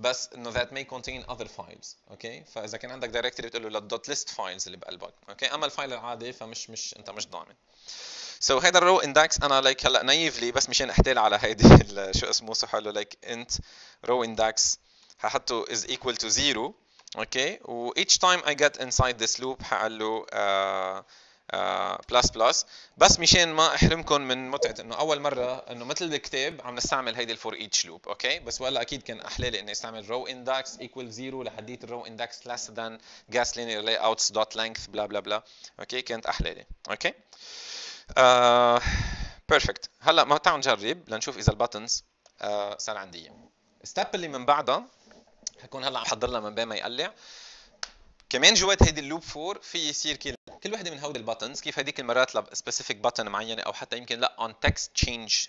بس إنه that may contain other files okay فإذا كان عندك directory بتقول له لل dot list files اللي بقلبك. okay أما ال file العادي فمش مش أنت مش ضامن. so so, هيدا ال row index أنا like like هلأ naively بس مشان احتال على هيدي [laughs] شو اسمه so حلو like انت row index ححطه is equal to 0 okay و each time I get inside this loop حقول له uh, بلس uh, بلس بس مشان ما أحرمكم من متعة إنه أول مرة إنه مثل الكتاب عم نستعمل هيدي ال for each loop okay بس ولا أكيد كان أحلى لي إني أستعمل row index equal zero لحديت ال row index less than gas linear layouts dot length بلا بلا بلا okay كانت أحلى لي okay perfect uh, هلأ ما تعالوا نجرب لنشوف إذا ال buttons uh, صار عندي. ال step اللي من بعدها حكون هلأ عم حضر لها من بين ما يقلع. كمان جوات هيدي ال loop 4 في يصير كل كل وحده من هودي ال buttons كيف هديك المرات ل specific button معينة أو حتى يمكن ل on text change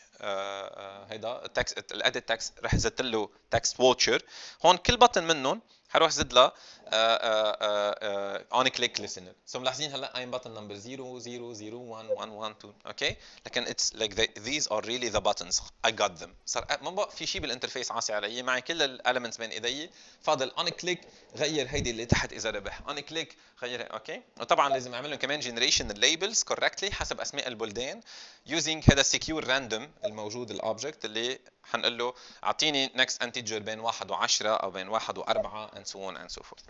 هيدا ال text ال edit text رح زدت له text watcher هون كل button منهم حروح زد لها on click listener. so ملاحظين هلا I'm button number 0 0 0 1 1 1 2 okay لكن it's like these are really the buttons. I got them. صار ما بقى في شيء بال interface عاصي علي. معي كل ال elements بين إيدي. فاضل on click غير هيدي اللي تحت إذا ربح. on click غير okay وطبعا لازم أعمل لهم كمان generation ال labels correctly حسب أسماء البلدان using هذا secure random الموجود ال object اللي حنقول له أعطيني next integer بين 1 و10 أو بين 1 و4 and so on and so forth.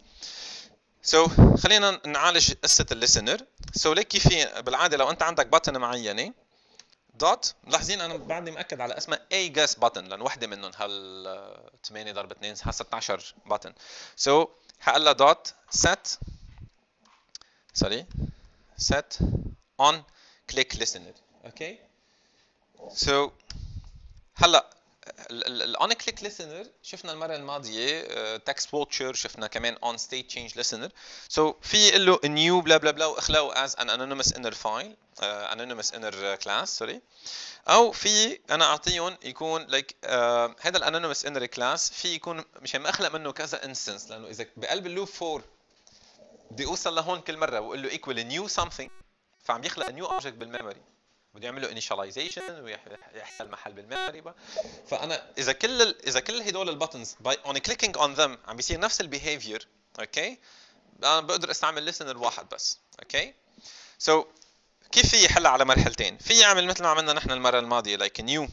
so خلينا نعالج قصة ال listener. so so, ليك كيف بالعادة لو أنت عندك button معينة dot ملاحظين أنا بعدني مأكد على اسمها I guess button لأن وحدة منهم هال 8 ضرب 2 ها 16 button so so, حقول لها dot set sorry set on click listener. okay so هلا ال on click listener شفنا المرة الماضية text watcher شفنا كمان on state change listener. so في يقول له new بلا بلا بلا واخلقه as an inner file uh, anonymous inner class sorry أو في أنا أعطيهم يكون like like, uh, هذا ال anonymous inner class في يكون مشان أخلق منه كذا instance لأنه إذا بقلب ال loop 4 بدي أوصل لهون كل مرة وأقول له equal new something فعم يخلق new object بال memory بده يعمل له initialization ويحل محل بال memory فأنا إذا كل ال إذا كل هدول ال buttons on clicking on them عم بيصير نفس ال behavior okay أنا بقدر أستعمل listener واحد بس okay so so, كيف في يحل على مرحلتين؟ في يعمل مثل ما عملنا نحن المرة الماضية like new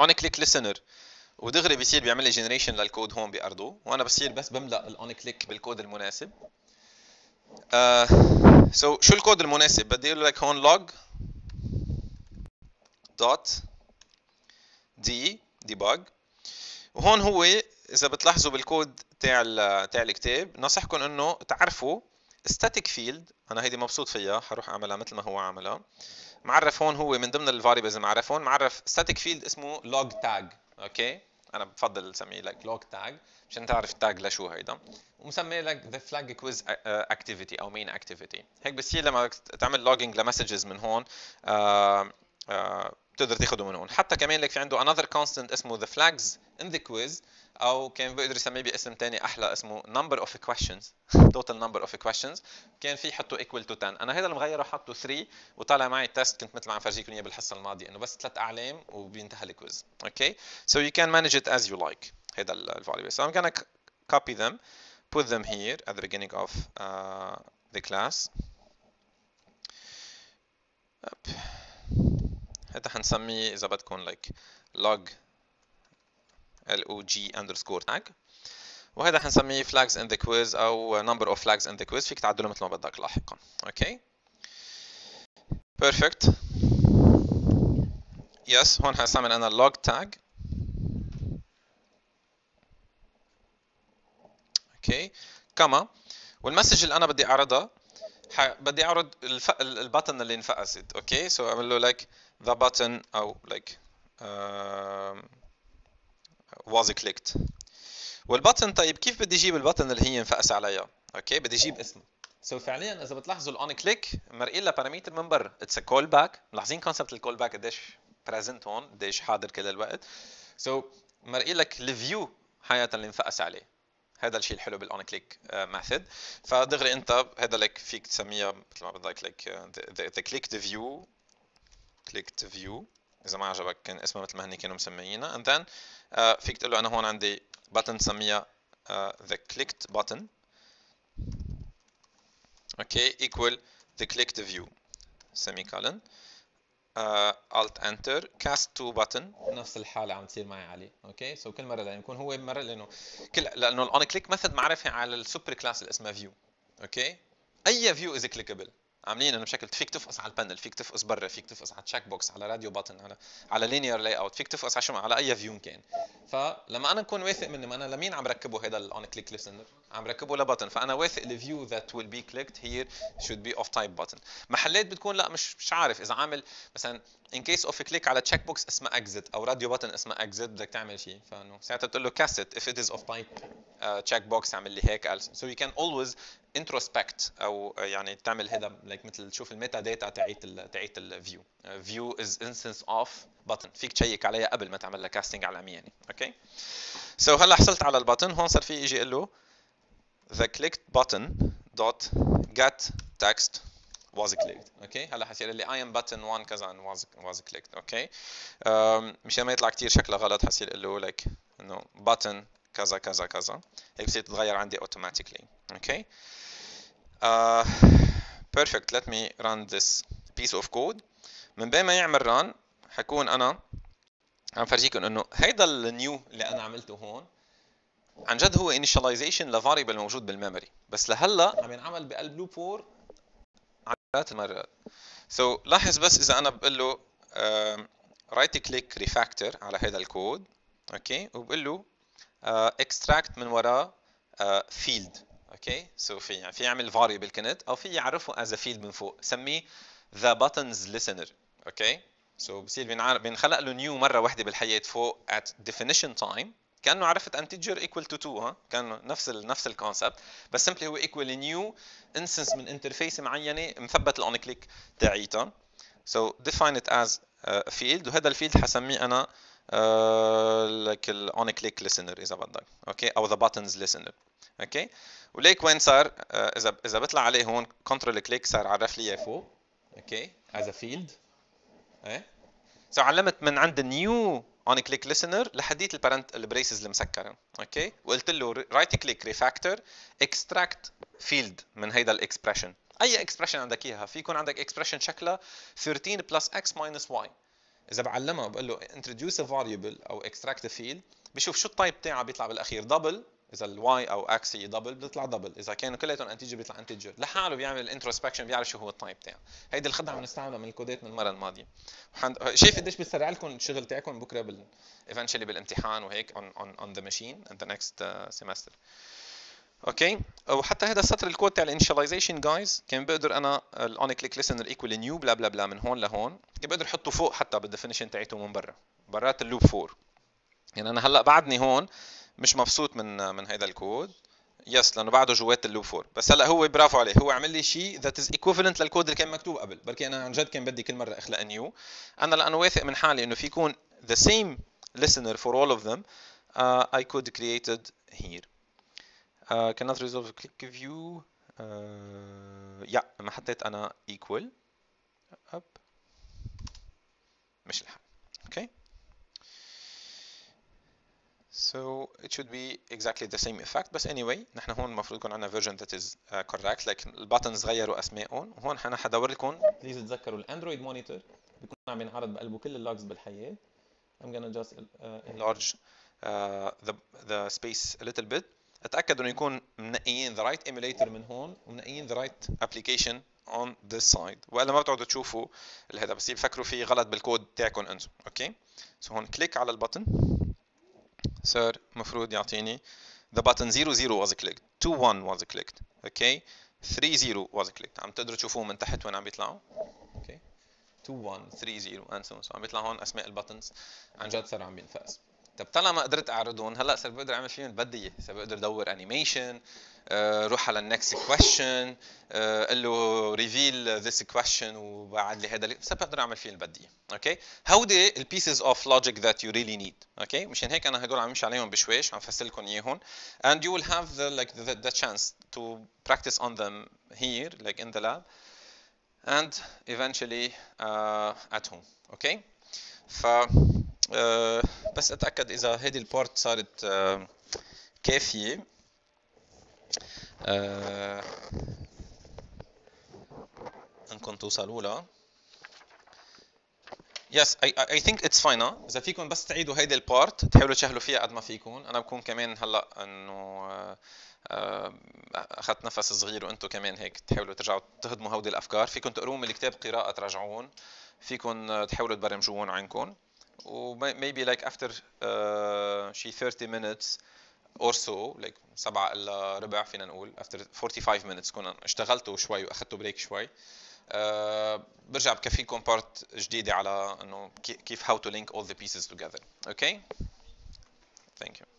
on click listener ودغري بيصير بيعمل لي generation لل code هون بأرضه وأنا بصير بس بملأ ال on click بال code المناسب. so uh, so, شو الكود المناسب؟ بدي أقول لك هون log dot d debug وهون هو إذا بتلاحظوا بالكود تاع تاع الكتاب نصحكم إنه تعرفوا static field أنا هيدي مبسوط فيها حروح أعملها مثل ما هو عملها معرف هون هو من ضمن ال variables معرفهم معرف static field اسمه log tag okay أنا بفضل أسميه لك log tag مشان تعرف ال tag لشو هيدا. ومسميه لك the flag quiz activity أو main activity. هيك بصير لما تعمل logging ل messages من هون آه آه بتقدر تاخده من هون حتى كمان لك في عنده another constant اسمه the flags in the quiz أو كان بيقدر يسميه باسم ثاني أحلى اسمه number of questions [laughs] total number of questions. كان في يحطه equal to 10 أنا هذا مغيره حطه 3 وطالع معي test كنت مثل ما عم فرجيكم إياه بالحصة الماضية إنه بس ثلاث أعلام وبينتهي ال quiz okay so you can manage it as you like. هذا الفاريبل so I'm gonna copy them put them here at the beginning of uh, the class. Up. هذا حنسميه إذا بدكم like log log underscore tag. وهذا حنسميه flags in the quiz أو number of flags in the quiz. فيك تعدله مثل ما بدك لاحقا. أوكي perfect. Yes هون حستعمل أنا log tag. okay كما وال message اللي أنا بدي اعرضها بدي أعرض. ال button اللي انفقست okay so أعمل له like the button أو like uh, was clicked. وال button طيب كيف بدي أجيب البطن اللي هي انفقس عليها؟ okay بدي أجيب اسمه. so so فعليا إذا بتلاحظوا ال on click مرقي لها parameter من برا. it's a call back ملاحظين concept ال call back قديش present هون قديش حاضر كل الوقت. so so مرقي لك ال view حياة اللي انفقس عليه. هذا الشيء الحلو بال on click method فدغري أنت هذا لك فيك تسميها مثل ما بدك لك the clicked view the view إذا ما عجبك كان اسمها مثل ما هني كانوا مسميينها and then uh, فيك تقول له أنا هون عندي button نسميها uh, the clicked button. Okay equal the clicked view. Semicolon. Uh, alt enter cast to button. نفس الحالة عم تصير معي عليه okay so so كل مرة لازم يكون هو مرة لأنه كل لأنه ال on click method معرفة على ال super class اللي اسمها view okay any view is clickable عاملين انه بشكل فيك تفقص على ال panel فيك تفقص برا فيك تفقص على check box على radio button على على linear layout فيك تفقص على شو على أي view كان. فلما أنا اكون واثق ما أنا لمين عم ركبه هذا ال on click listener عم ركبه ل button فأنا واثق ال view that will be clicked here should be of type button محلات بتكون لا مش مش عارف إذا عامل مثلا in case of click على check box اسمها exit أو radio button اسمها exit بدك تعمل شيء. فإنه ساعتها بتقول له cast it if it is of type check box اعمل لي هيك so you can always introspect أو يعني تعمل هذا like مثل تشوف ال meta data تاعت تاعت ال view view is instance of button فيك check عليها قبل ما تعمل لها casting على العمياني okay so هلا حصلت على ال button هون صار في يجي يقول له the clicked button dot get text was clicked okay هلا حصير لي I am button 1 كذا was was clicked okay مشان ما يطلع كثير شكله غلط حصير له like انه button كذا كذا كذا. هيك بصير تتغير عندي automatically okay perfect. Let me run this piece of code. من بين ما يعمل run حكون أنا عم فرجيكم إنه هيدا ال new اللي أنا عملته هون عن جد هو initialization ل variable موجود بال memory بس لهلأ عم ينعمل بقلب loop 4 عدات المرات so so, لاحظ بس إذا أنا بقول له right click refactor على هذا ال code okay وبقول له extract من وراه field okay so في يعني في يعمل variable كنت أو في يعرفه as field من فوق سميه the buttons listener okay so بصير بينخلق له new مرة واحدة بالحياة فوق at definition time كأنه عرفت integer equal to 2 ها؟ كان نفس ال نفس ال concept بس simply هو equal new instance من interface معينة مثبت ال on click تاعيتها. Define it as a field. وهذا ال field حسميه أنا لك ال on click listener إذا بدك. okay أو the buttons listener. okay وليك وين صار؟ إذا إذا بطلع عليه هون control click صار عرف لي إياه فوق. okay as a field. إيه؟ so علمت من عند ال new on click listener لحديت ال parent ال braces المسكرة. okay وقلت له right click refactor extract field من هيدا ال expression أي expression عندك إياها؟ في يكون عندك expression شكلها 13 plus x minus y إذا بعلمها بقول له introduce a variable أو extract a field بشوف شو ال type تاعها بيطلع بالأخير. double إذا ال y أو x هي double بتطلع double إذا كانوا كلياتهم integer بيطلع integer لحاله بيعمل ال introspection بيعرف شو هو ال type تاعه. هيدي الخدعة بنستعملها من ال codeات من المرة الماضية. وحند... شايف قديش بيسرع لكم الشغل تاعكم بكرة بال eventually بالامتحان وهيك on on on the machine in the next uh, semester. okay وحتى هذا السطر الكود تاع ال initialization جايز كان بقدر أنا ال on click listener equal new بلا بلا بلا من هون لهون. كان بقدر أحطه فوق حتى بال definition تاعته من برا. برات ال loop for يعني أنا هلأ بعدني هون مش مبسوط من من هذا ال code. yes لأنه بعده جوات ال loop for بس هلأ هو برافو عليه. هو عمل لي شيء that is equivalent لل code اللي كان مكتوب قبل. بركي أنا عن جد كان بدي كل مرة أخلق new أنا لأنه واثق من حالي إنه في يكون the same listener for all of them uh, I could create it here. Uh, cannot resolve click view uh, yeah ما حطيت أنا equal. Up. مش الحال okay. So it should be exactly the same effect بس anyway نحن هون المفروض يكون عندنا version that is uh, correct. لكن ال buttons غيروا اسمائهم وهون أنا حدور لكم. please تذكروا ال Android monitor بيكون عم ينعرض بقلبه كل ال logs بالحياة. I'm gonna just uh, enlarge uh, the the space a little bit. اتاكدوا إنه يكون منقيين the right emulator من هون ومنقيين the right application on this side. وإلا ما بتقعدوا تشوفوا هذا بس يفكروا في غلط بالكود تاعكم أنتم. Okay so هون click على ال button صار المفروض يعطيني. The button 00 was clicked. 21 was clicked. Okay 30 was clicked. عم تقدروا تشوفوه من تحت وين عم بيطلعوا؟ Okay 21 30 and so on. عم بيطلع هون أسماء ال buttons عن جد صار عم ينفقس طب طلع ما قدرت أعرضهم هلأ صار بقدر أعمل فيهم؟ بدي إياه. صار بقدر أدور animation آه، روح على ال next question قل له reveal this question وبعد لي هذا صار بقدر أعمل فيه اللي بدي okay هودي ال pieces of logic that you really need okay مشان هيك أنا هدول عم امشي عليهم بشويش عم فسر لكم إياهم. And you will have the like the, the chance to practice on them here like in the lab. And eventually uh, at home. Okay ف uh, بس أتأكد إذا هيدي ال part صارت uh, كافية. uh, انكم توصلوا لها yes I I think it's fine إذا فيكم بس تعيدوا هيدي ال part تحاولوا تشغلوا فيها قد ما فيكم. أنا بكون كمان هلأ إنه أخذت نفس صغير وأنتم كمان هيك تحاولوا ترجعوا تهضموا هودي الأفكار. فيكم تقروهم من الكتاب قراءة تراجعون فيكم تحاولوا تبرمجوهم عندكم maybe like after uh, شي 30 minutes or so like سبعة إلا ربع فينا نقول after 45 minutes كنا اشتغلتوا شوي واخذتوا break شوي uh, برجع بكفيكم part جديدة على انه كيف how to link all the pieces together okay thank you